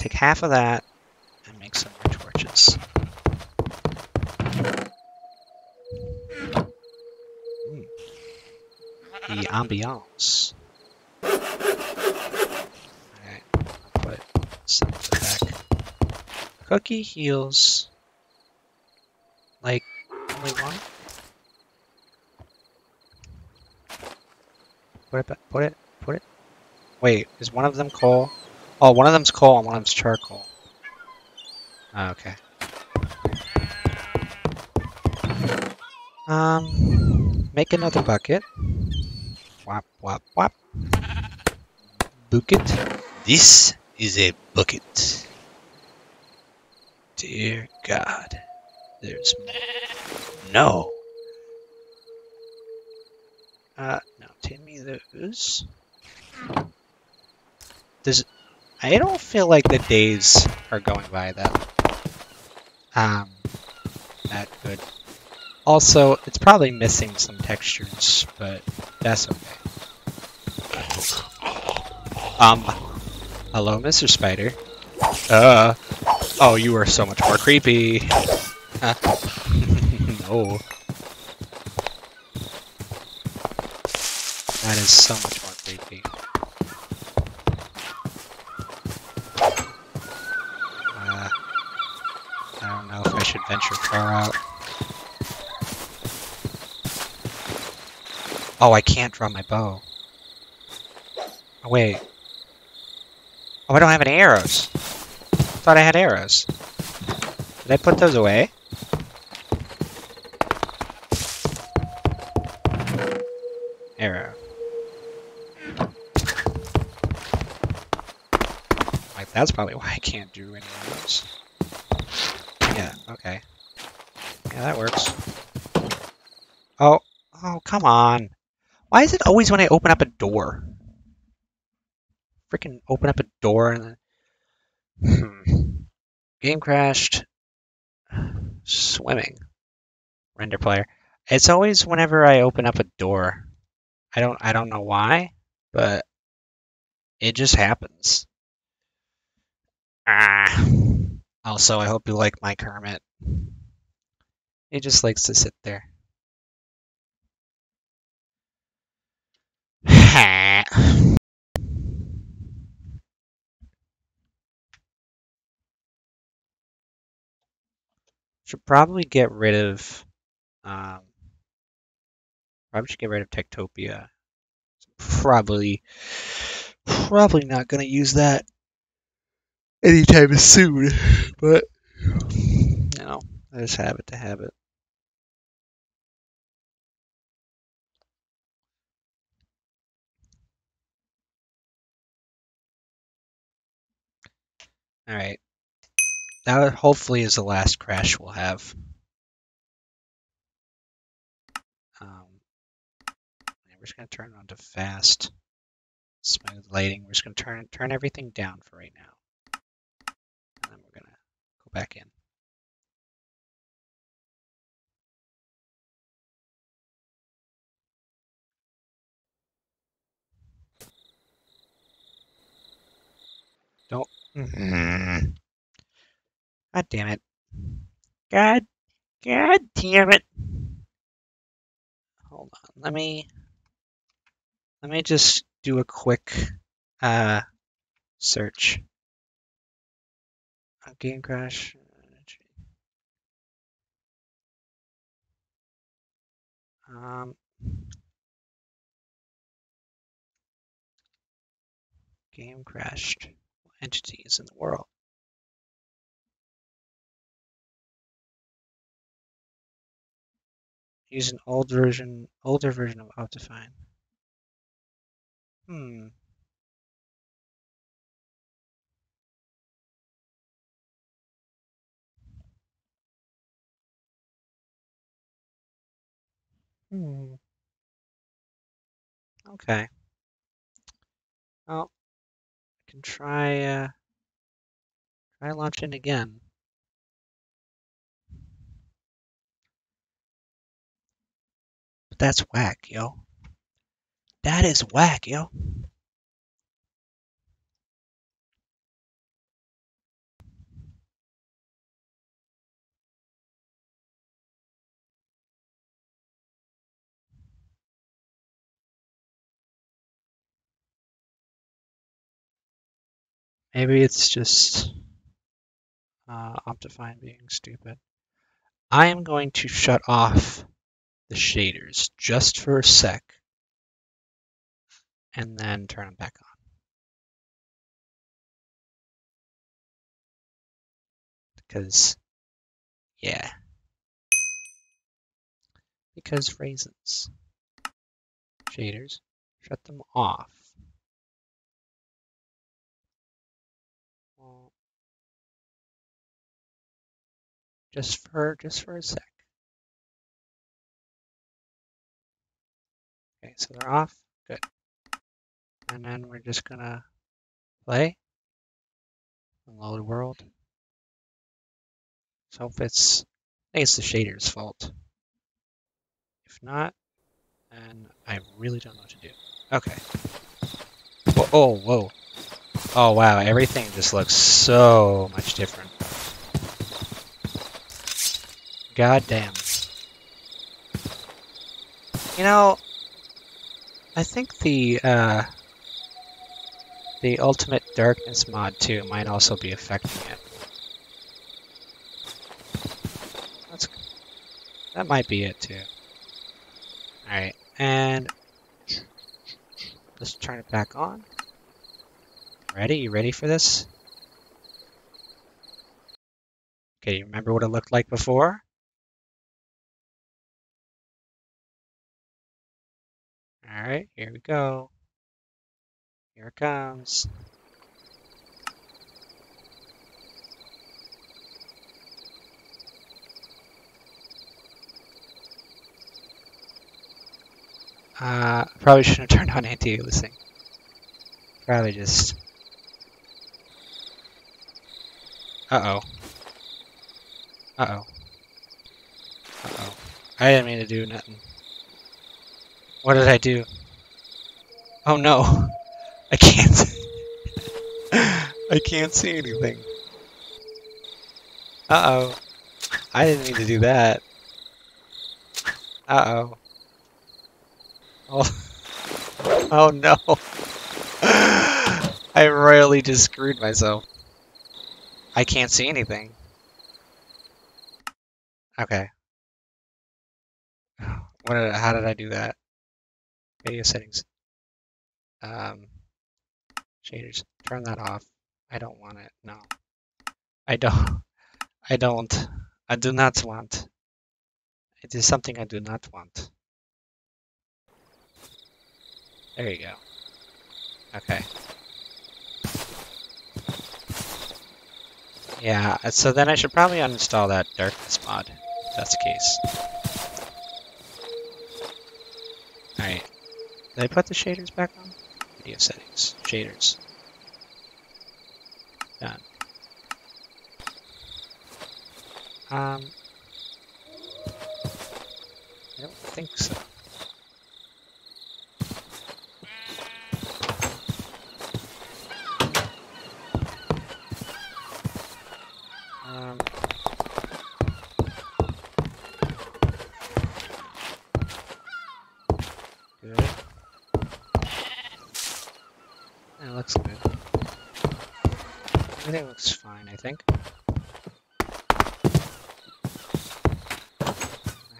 take half of that and make some more torches. Mm. The ambiance. Alright, put some back. Cookie heals like only one. Put it back. Put it. Put it. Wait, is one of them coal? Oh, one of them's coal and one of them's charcoal. Oh, okay. Um, make another bucket. Wap wap wap. Bucket. This is a bucket. Dear God, there's no. Uh, no, tin me those. Does I don't feel like the days are going by that um that good. Also, it's probably missing some textures, but that's okay. Um, hello, Mr. Spider. Uh, oh, you are so much more creepy. Huh? no. That is so much more creepy. Uh, I don't know if I should venture far out. Oh, I can't draw my bow. Oh, wait. Oh, I don't have any arrows. I thought I had arrows. Did I put those away? Arrow. I That's probably why I can't do any of those. Yeah, okay. Yeah, that works. Oh, oh, come on. Why is it always when I open up a door? Freaking open up a door and then... Hmm. Game crashed. Swimming. Render player. It's always whenever I open up a door. I don't I don't know why, but it just happens. Ah. Also, I hope you like my Kermit. He just likes to sit there. Should probably get rid of um, probably should get rid of Techtopia. Probably probably not gonna use that anytime soon, but you know, I just have it to have it. All right. That hopefully is the last crash we'll have. Um, we're just gonna turn it on to fast, smooth lighting. We're just gonna turn turn everything down for right now, and then we're gonna go back in. Don't. God damn it. God. God damn it. Hold on. Let me. Let me just do a quick uh, search. Game crash. Um, game crashed entities in the world. Use an old version, older version of Optifine. Hmm. Hmm. Okay. Well, I can try uh, try launching again. That's whack, yo. That is whack, yo. Maybe it's just uh, Optifine being stupid. I am going to shut off the shaders just for a sec and then turn them back on. Because, yeah. Because raisins. Shaders, shut them off. Just for just for a sec. Okay, so they're off. Good. And then we're just gonna play. Load world. So if it's, I think it's the shader's fault. If not, then I really don't know what to do. Okay. Whoa, oh, whoa. Oh, wow, everything just looks so much different. God damn. You know, I think the, uh, the Ultimate Darkness mod too might also be affecting it. That's, that might be it too. Alright, and let's turn it back on. Ready? You ready for this? Okay, you remember what it looked like before? All right, here we go. Here it comes. Uh, probably shouldn't have turned on anti-aliasing. Probably just... Uh-oh. Uh-oh. Uh-oh. I didn't mean to do nothing. What did I do? Oh no! I can't. I can't see anything. Uh oh. I didn't mean to do that. Uh oh. Oh. Oh no. I royally just screwed myself. I can't see anything. Okay. What did, how did I do that? Video settings. Um, shaders. Turn that off. I don't want it. No. I don't. I don't. I do not want. It is something I do not want. There you go. Okay. Yeah, so then I should probably uninstall that darkness mod, if that's the case. Alright. Did I put the shaders back on? Video settings. Shaders. Done. Um, I don't think so. Um, good. That looks good. Everything looks fine, I think.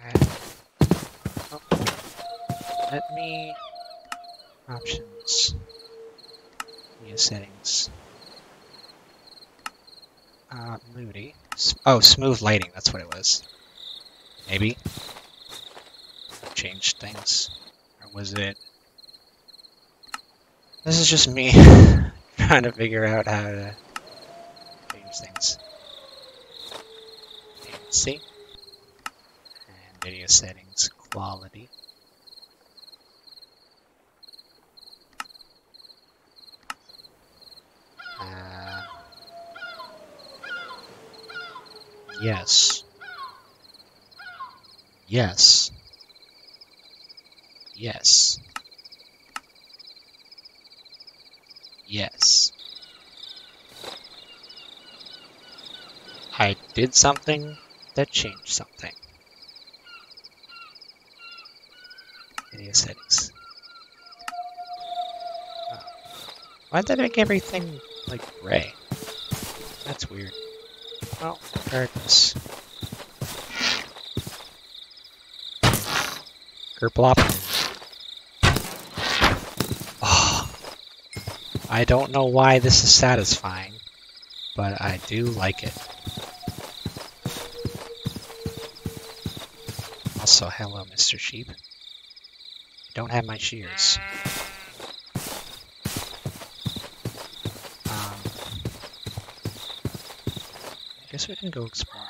Alright. Oh. Let me options. New settings. Uh, moody. Oh, smooth lighting. That's what it was. Maybe. Changed things, or was it? This is just me trying to figure out how to change things. See? And video settings, quality. Uh, yes. Yes. Yes. Yes. I did something that changed something. Video settings. Oh. Ah. Why did I make everything like gray? That's weird. Well, regardless. Kerplop. Oh, I don't know why this is satisfying, but I do like it. Also, hello, Mr. Sheep. Don't have my shears. Um, I guess we can go exploring.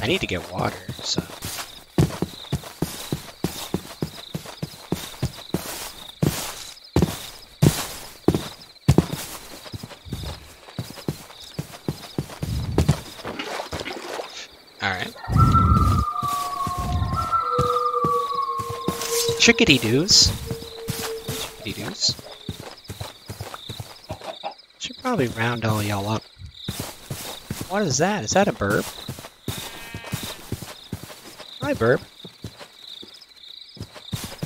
I need to get water, so. Alright. Chickadee doos. Chickadee doos. Should probably round all y'all up. What is that? Is that a burb? Hi, burb.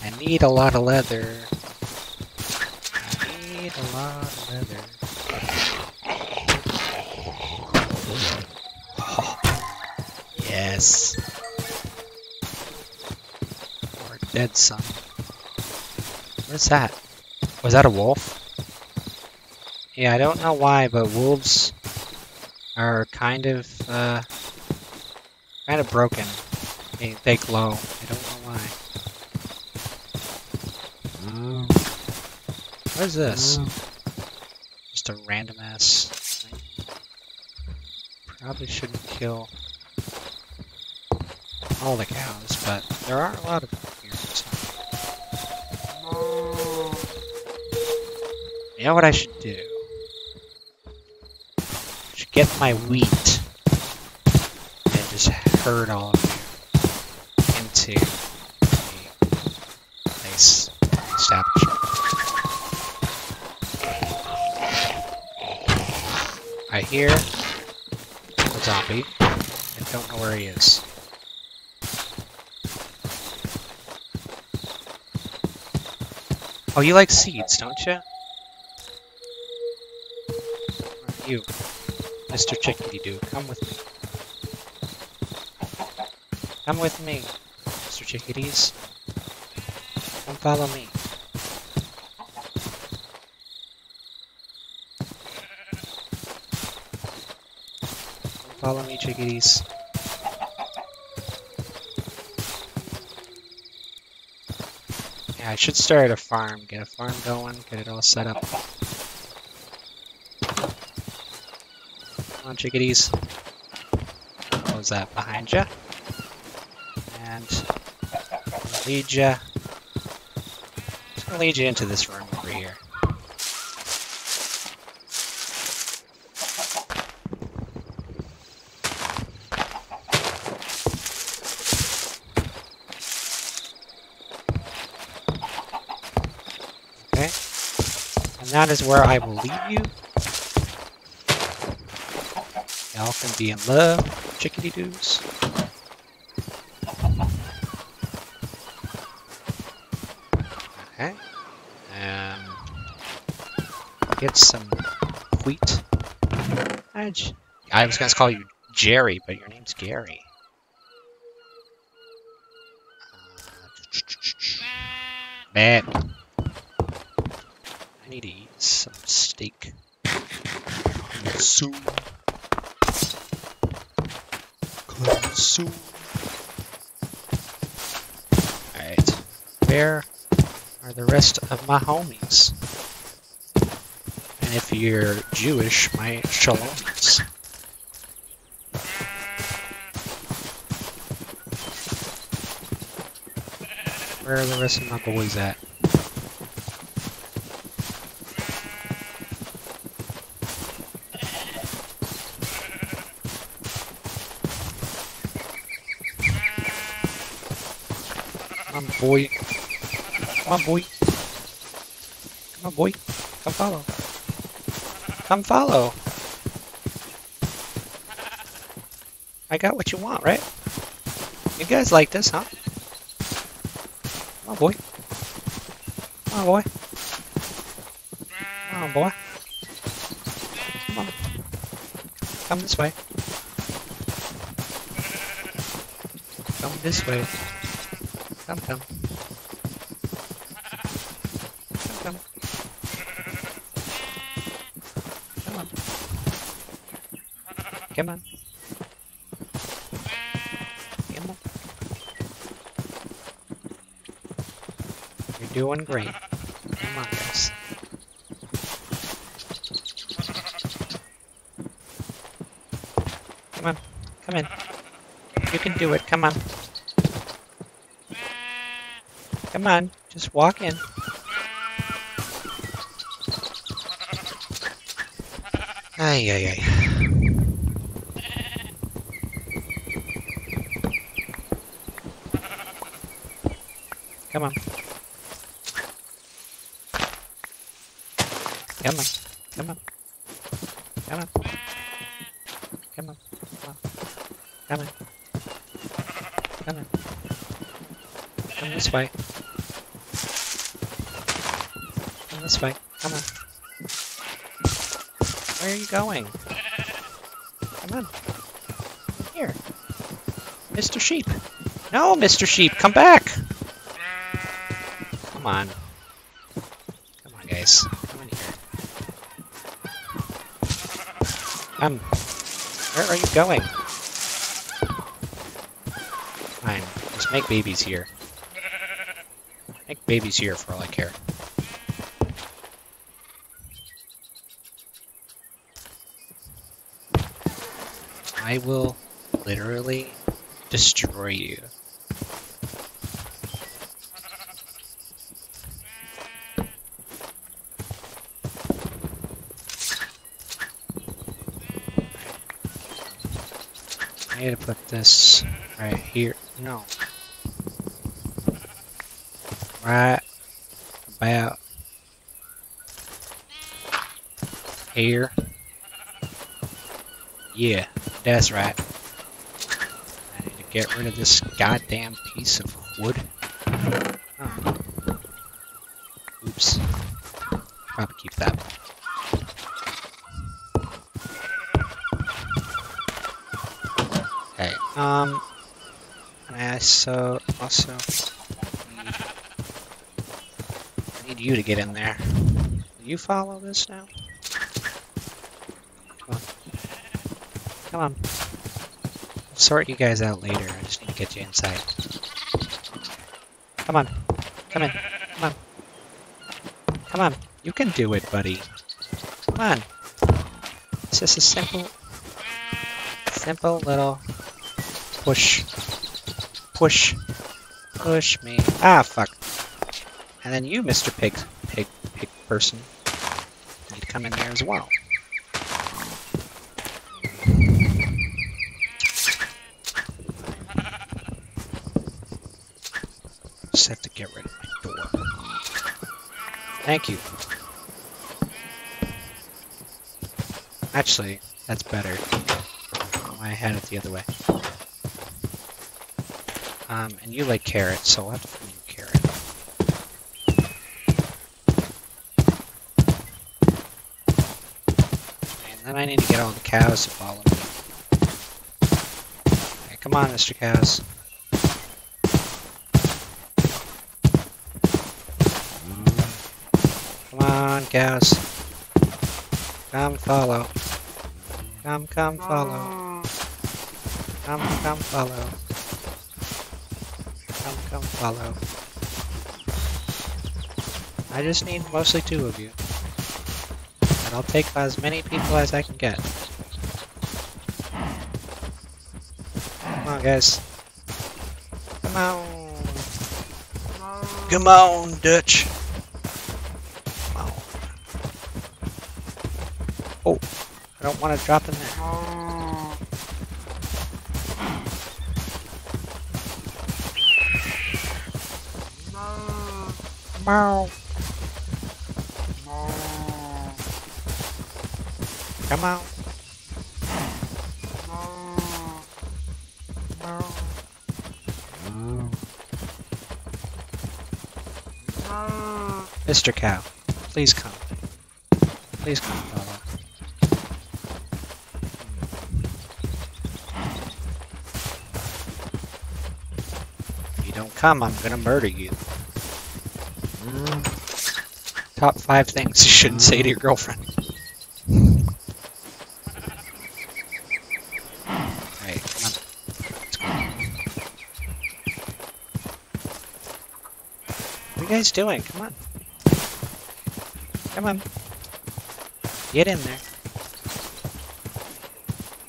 I need a lot of leather. Dead son. What's that? Was that a wolf? Yeah, I don't know why, but wolves are kind of, uh, kind of broken. They, they glow. I don't know why. What is this? Just a random ass thing. Probably shouldn't kill all the cows, but there are a lot of them. Oh. You know what I should do? I should get my wheat and just herd all of you into a nice establishment. I hear a zombie. I don't know where he is. Oh, you like seeds, don't you? You, Mr. Chickadee Doo, come with me. Come with me, Mr. Chickadees. Come follow me. Follow me, chickadees. Yeah, I should start a farm, get a farm going, get it all set up. Come on, chickadees. Close that behind you. And lead you. Just gonna lead you into this room over here. Okay. And that is where I will leave you. Y'all can be in love, chickadee doos. Okay. Um, get some wheat. I was going to call you Jerry, but your name's Gary. Uh, Man. My homies? And if you're Jewish, my shaloms. Where are the rest of my boys at? On, boy. On, boy. Boy. Come follow. Come follow. I got what you want, right? You guys like this, huh? Come on, boy. Come on, boy. Come on, boy. Come on. Come this way. Come this way. Come. Come, come. Come on. Come on. Come on. You're doing great. Come on, guys. Come on. Come in. You can do it. Come on. Come on. Just walk in. Ay, ay, ay. Come on. Come on. Come on. Come on. Come on. Come on. Come on. Come this way. Come this way. Come on. Where are you going? Come on. Here. Mr. Sheep. No, Mr. Sheep, come back! Come on. Come on, guys. Come in here. Come. Where are you going? Fine. Just make babies here. Make babies here for all I care. I will literally destroy you. To put this right here. No. Right about here. Yeah, that's right. I need to get rid of this goddamn piece of wood. Oh. Oops. Probably keep that. Okay. Um. And I so I need you to get in there. Will you follow this now? Come on. Come on. I'll sort you guys out later. I just need to get you inside. Come on. Come in. Come on. Come on. You can do it, buddy. Come on. It's just a simple, simple little push. Push. Push me. Ah, fuck. And then you, Mr. Pig, pig, pig person, need to come in there as well. Just have to get rid of my door. Thank you. Actually, that's better. I had it the other way. Um, and you like carrots, so I'll have to feed you carrot. And then I need to get all the cows to follow me. Come on, Mr. Cows. Come on, cows. Come follow. Come, come follow. Come, come follow. Come, come follow. I just need mostly two of you. And I'll take as many people as I can get. Come on, guys. Come on. Come on, Dutch. Come on. Oh, I don't want to drop in there. Meow. Come on. Mr. Cow, please come. Please come, fella. If you don't come, I'm gonna murder you. Top five things you shouldn't say to mm. your girlfriend. Alright, come on. Let's go. What are you guys doing? Come on. Come on. Get in there.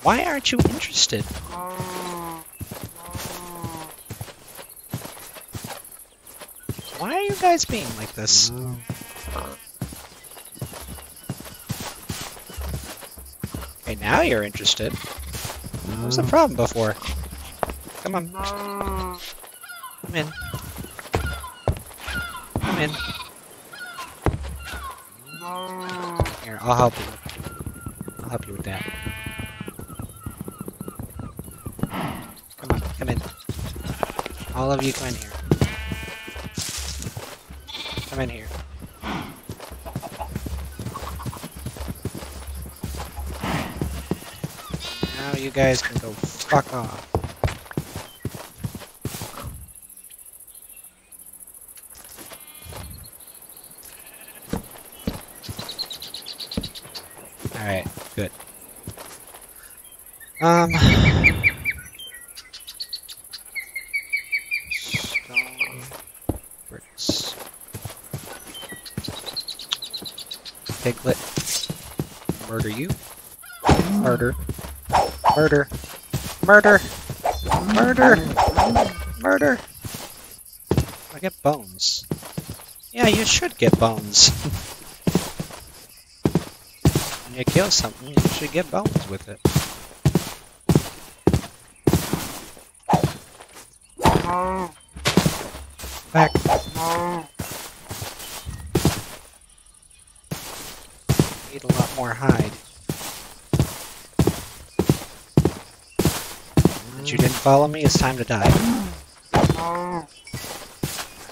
Why aren't you interested? Why are you guys being like this? Mm. Now you're interested. What was the oh. problem before? Come on. Come in. Come in. Here, I'll help you. I'll help you with that. Come on, come in. All of you come in here. Come in here. You guys can go fuck off. Alright, good. Um. Murder. Murder. Murder. Murder. I get bones. Yeah, you should get bones. when you kill something, you should get bones with it. Back. Need a lot more hide. But you didn't follow me, it's time to die.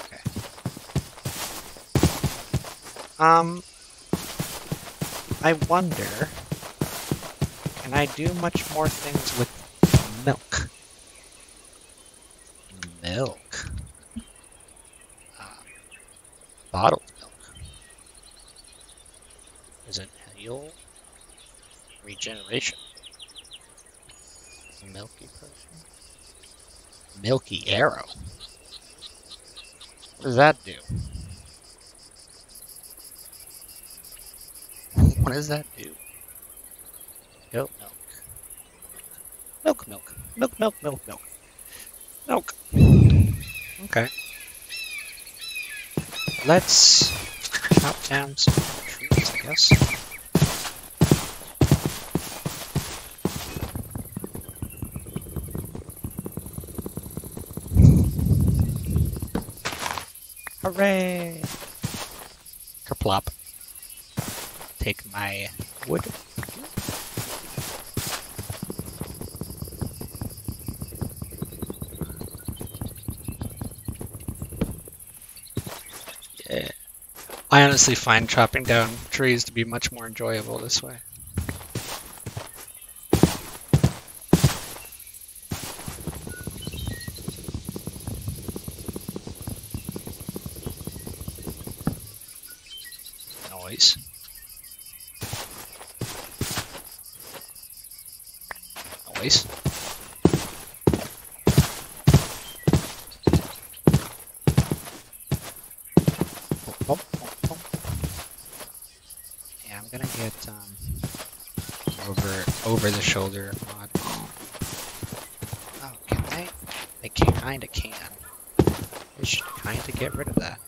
Okay. Um, I wonder, can I do much more things with milk? Milk. Uh, bottled milk. Is it heal? Regeneration. Milky potion. Milky arrow. What does that do? What does that do? Milk, milk. Milk, milk. Milk, milk, milk, milk. Milk. Okay. Let's chop down some trees, I guess. Hooray! Kerplop. Take my wood. I honestly find chopping down trees to be much more enjoyable this way. Over the shoulder mod. Oh, can I? I kinda can. I should kinda get rid of that.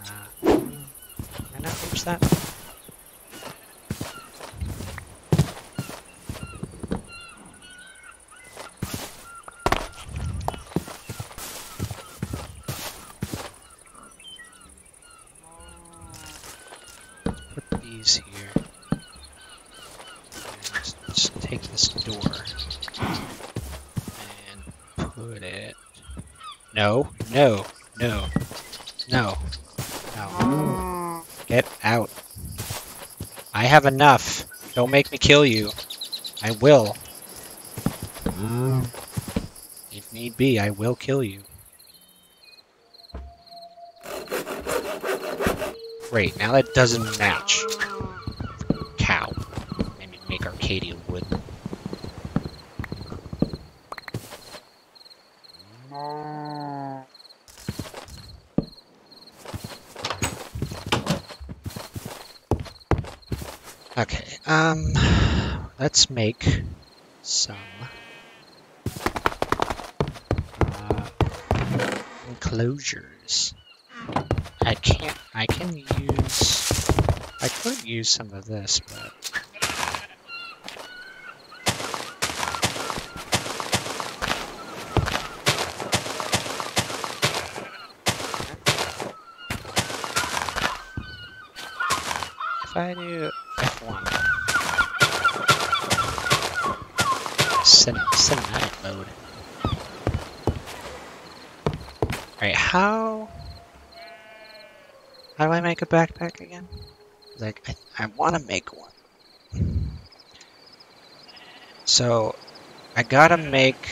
Uh, can I not reach that? Put these here. And just take this door and put it. No, no, no, no, no. Get out. I have enough. Don't make me kill you. I will. If need be, I will kill you. Great, now that doesn't match. Cow. Maybe make Arcadia wood. Okay, um, let's make some uh, enclosures. I can't, I can use, I could use some of this, but I do Cin cinematic mode. Alright, how how do I make a backpack again? Like, I, I want to make one. So, I gotta make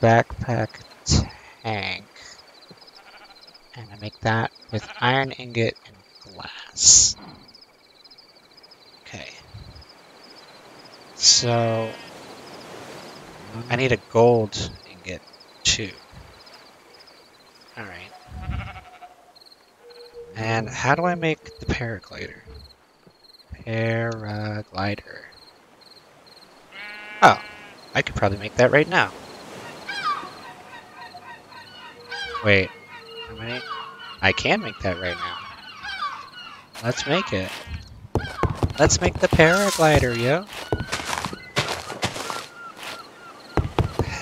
backpack tank. And I make that with iron ingot and glass. Okay. So, I need a gold ingot too. Alright. And how do I make the paraglider? Paraglider. Oh, I could probably make that right now. Wait, how many? I can make that right now. Let's make it. Let's make the paraglider, yo.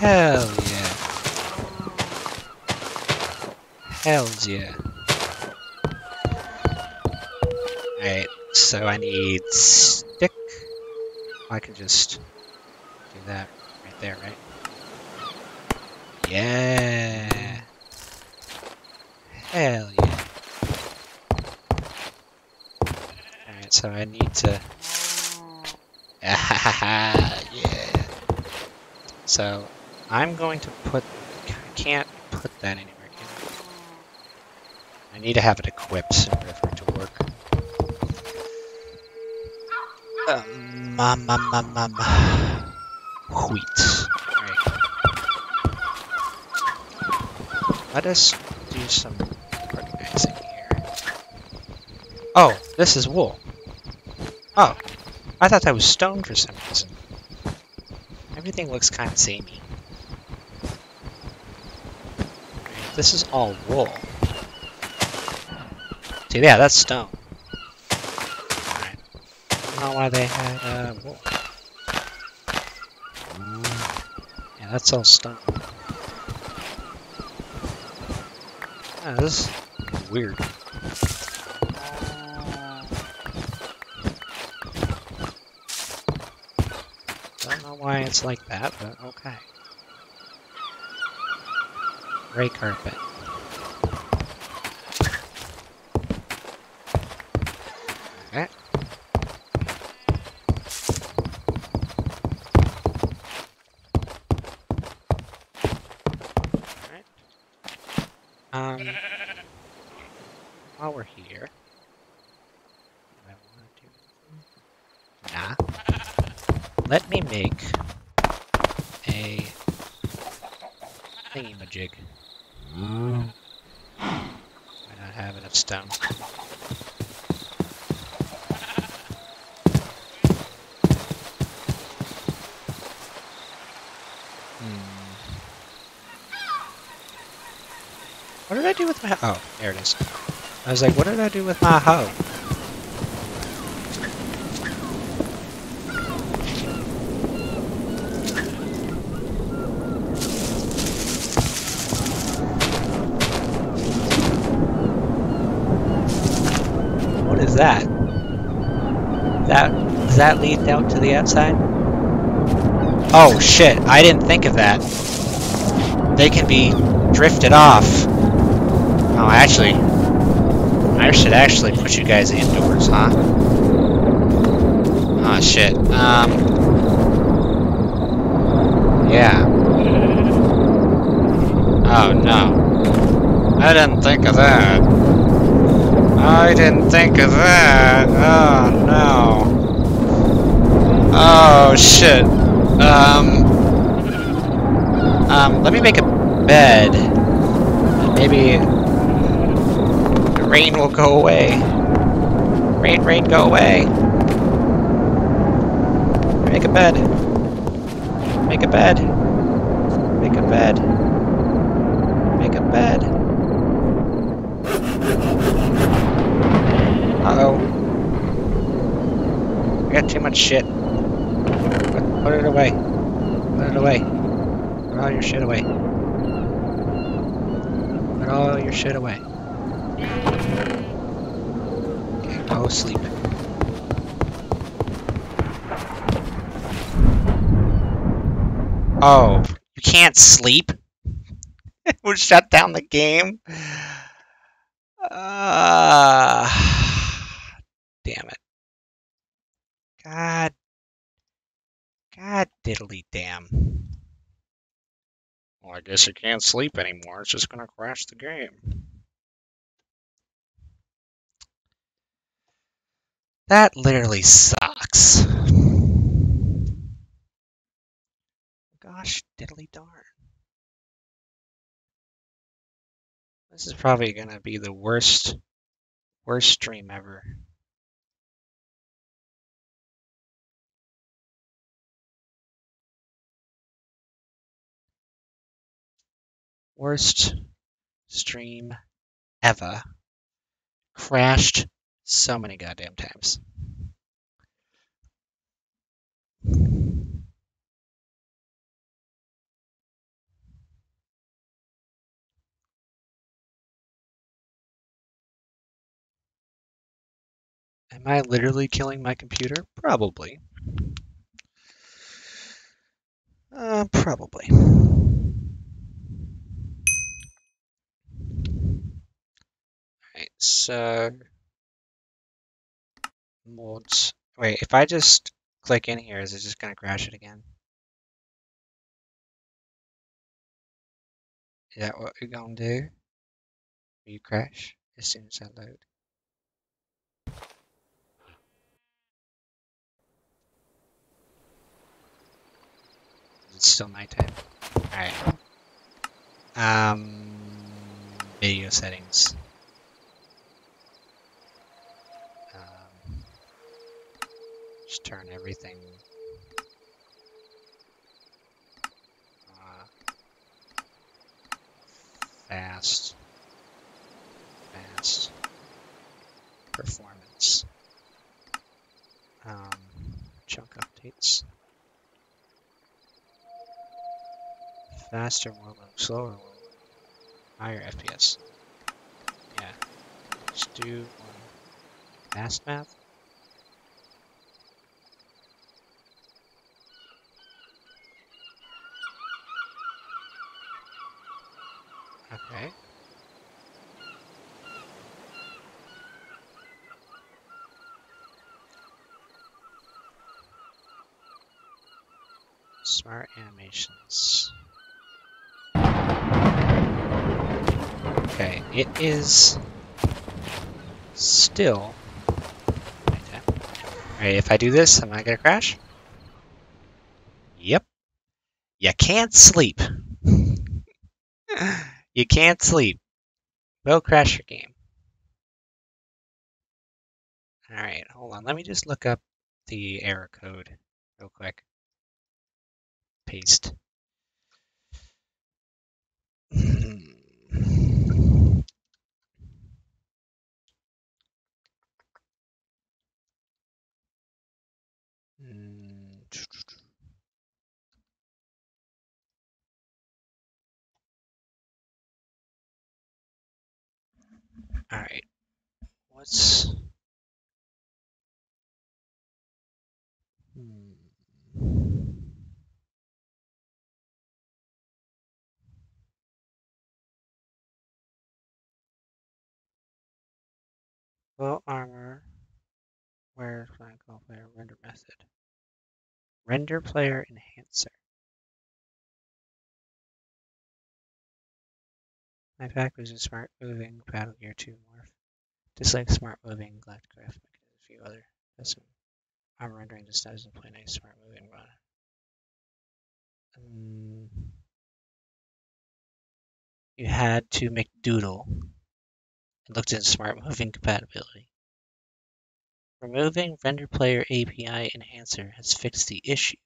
Hell yeah. Hells yeah. Alright, so I need stick. I can just do that right there, right? Yeah. Hell yeah. Alright, so I need to... yeah. So, I'm going to put... I can't put that anywhere, I? I need to have it equipped in order for it to work. Um, mum, mum, mum, mum. Wheat. Alright. Let us do some organizing here. Oh, this is wool. Oh, I thought that was stone for some reason. Everything looks kind of samey. Right, This is all wool. See, yeah, that's stone. Alright. Know why they had uh, wool. Yeah, that's all stone. Yeah, this is weird. Don't know why it's like that, but okay. Gray carpet. Okay. Alright. Um, while we're here, do I want to do Nah. Let me make a thingy-majig. I don't have enough stone. Hmm. What did I do with my... Oh, there it is. I was like, what did I do with my hoe? What is that? That does that lead out to the outside? Oh shit! I didn't think of that. They can be drifted off. Oh, actually, I should actually put you guys indoors, huh? Oh shit. Um. Yeah. Oh no. I didn't think of that. I didn't think of that. Oh no. Oh shit. Um. Um. Let me make a bed. Maybe rain will go away. Rain, rain, go away. Make a bed. Make a bed. Make a bed. Make a bed. Uh-oh. I got too much shit. Put, put it away. Put it away. Put all your shit away. Put all your shit away. Okay, go sleep. Oh, you can't sleep? we'll shut down the game? Uh, damn it. God. God diddly damn. Well, I guess you can't sleep anymore. It's just gonna crash the game. That literally sucks. Gosh, diddly darn. This is probably going to be the worst, worst stream ever. Worst stream ever. Crashed so many goddamn times. Am I literally killing my computer? Probably. Uh, probably. Alright, so mods. Wait, if I just click in here, is it just gonna crash it again? Is that what you're gonna do? Will you crash as soon as I load? It's still my nighttime. Alright. Um, video settings. Just turn everything. Uh, fast. Fast. Performance. Um, chunk updates. Faster, more low, slower, low, higher FPS. Yeah. Just do um, fast math. Okay. Okay, it is still. Alright, if I do this, am I gonna crash? Yep. You can't sleep. you can't sleep. Will crash your game. Alright, hold on. Let me just look up the error code real quick. Paste. All right. What's hmm. Well, armor. Where's my player render method? Render player enhancer. My pack was a smart moving battle gear 2 morph. Dislike smart moving Galacticraft and a few other custom armor rendering just doesn't play nice smart moving run. Um, you had to make doodle and looked at smart moving compatibility. Removing render player API enhancer has fixed the issue.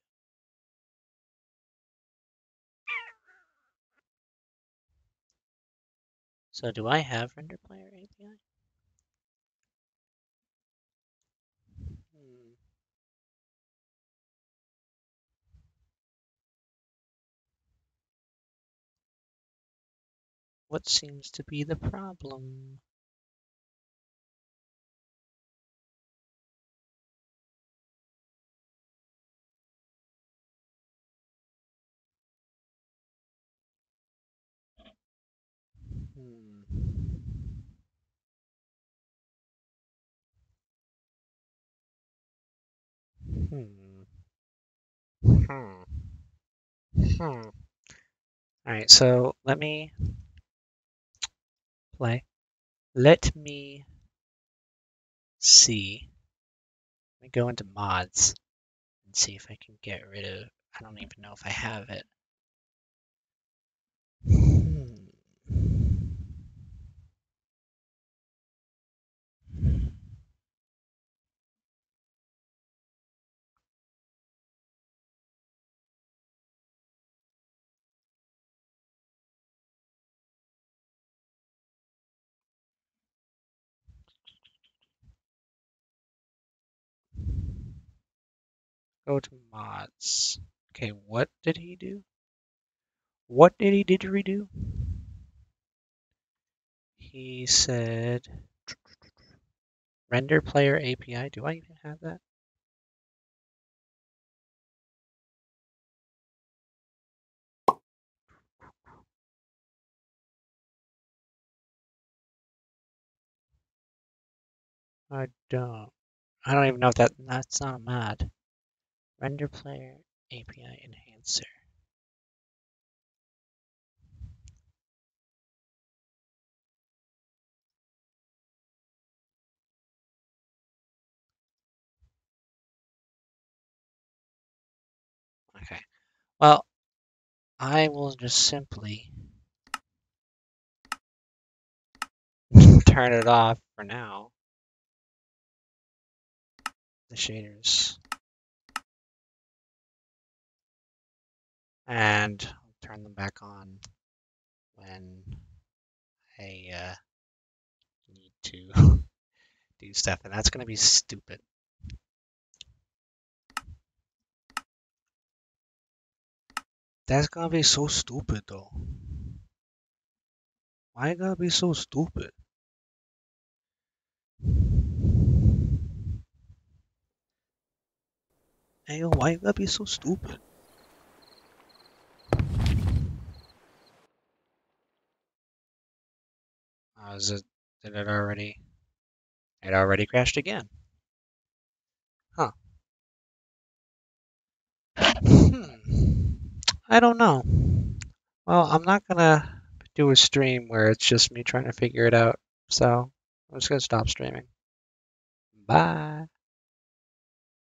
So do I have render player API? Hmm. What seems to be the problem? Hmm. Hmm. Hmm. Hmm. Alright, so let me play. Let me see. Let me go into mods and see if I can get rid of. I don't even know if I have it. Hmm. Go to mods. Okay, what did he do? What did he didgeridoo? He said render player API. Do I even have that? I don't. I don't even know if that that's not a mod. Render player API enhancer. Okay. Well, I will just simply turn it off for now. The shaders. And turn them back on when I uh, need to do stuff. And that's going to be stupid. That's gonna be so stupid though. Why it gotta be so stupid? Hey why you gotta be so stupid? Uh, it did it already it already crashed again? Huh. Hmm. I don't know. Well, I'm not gonna do a stream where it's just me trying to figure it out. So I'm just gonna stop streaming. Bye.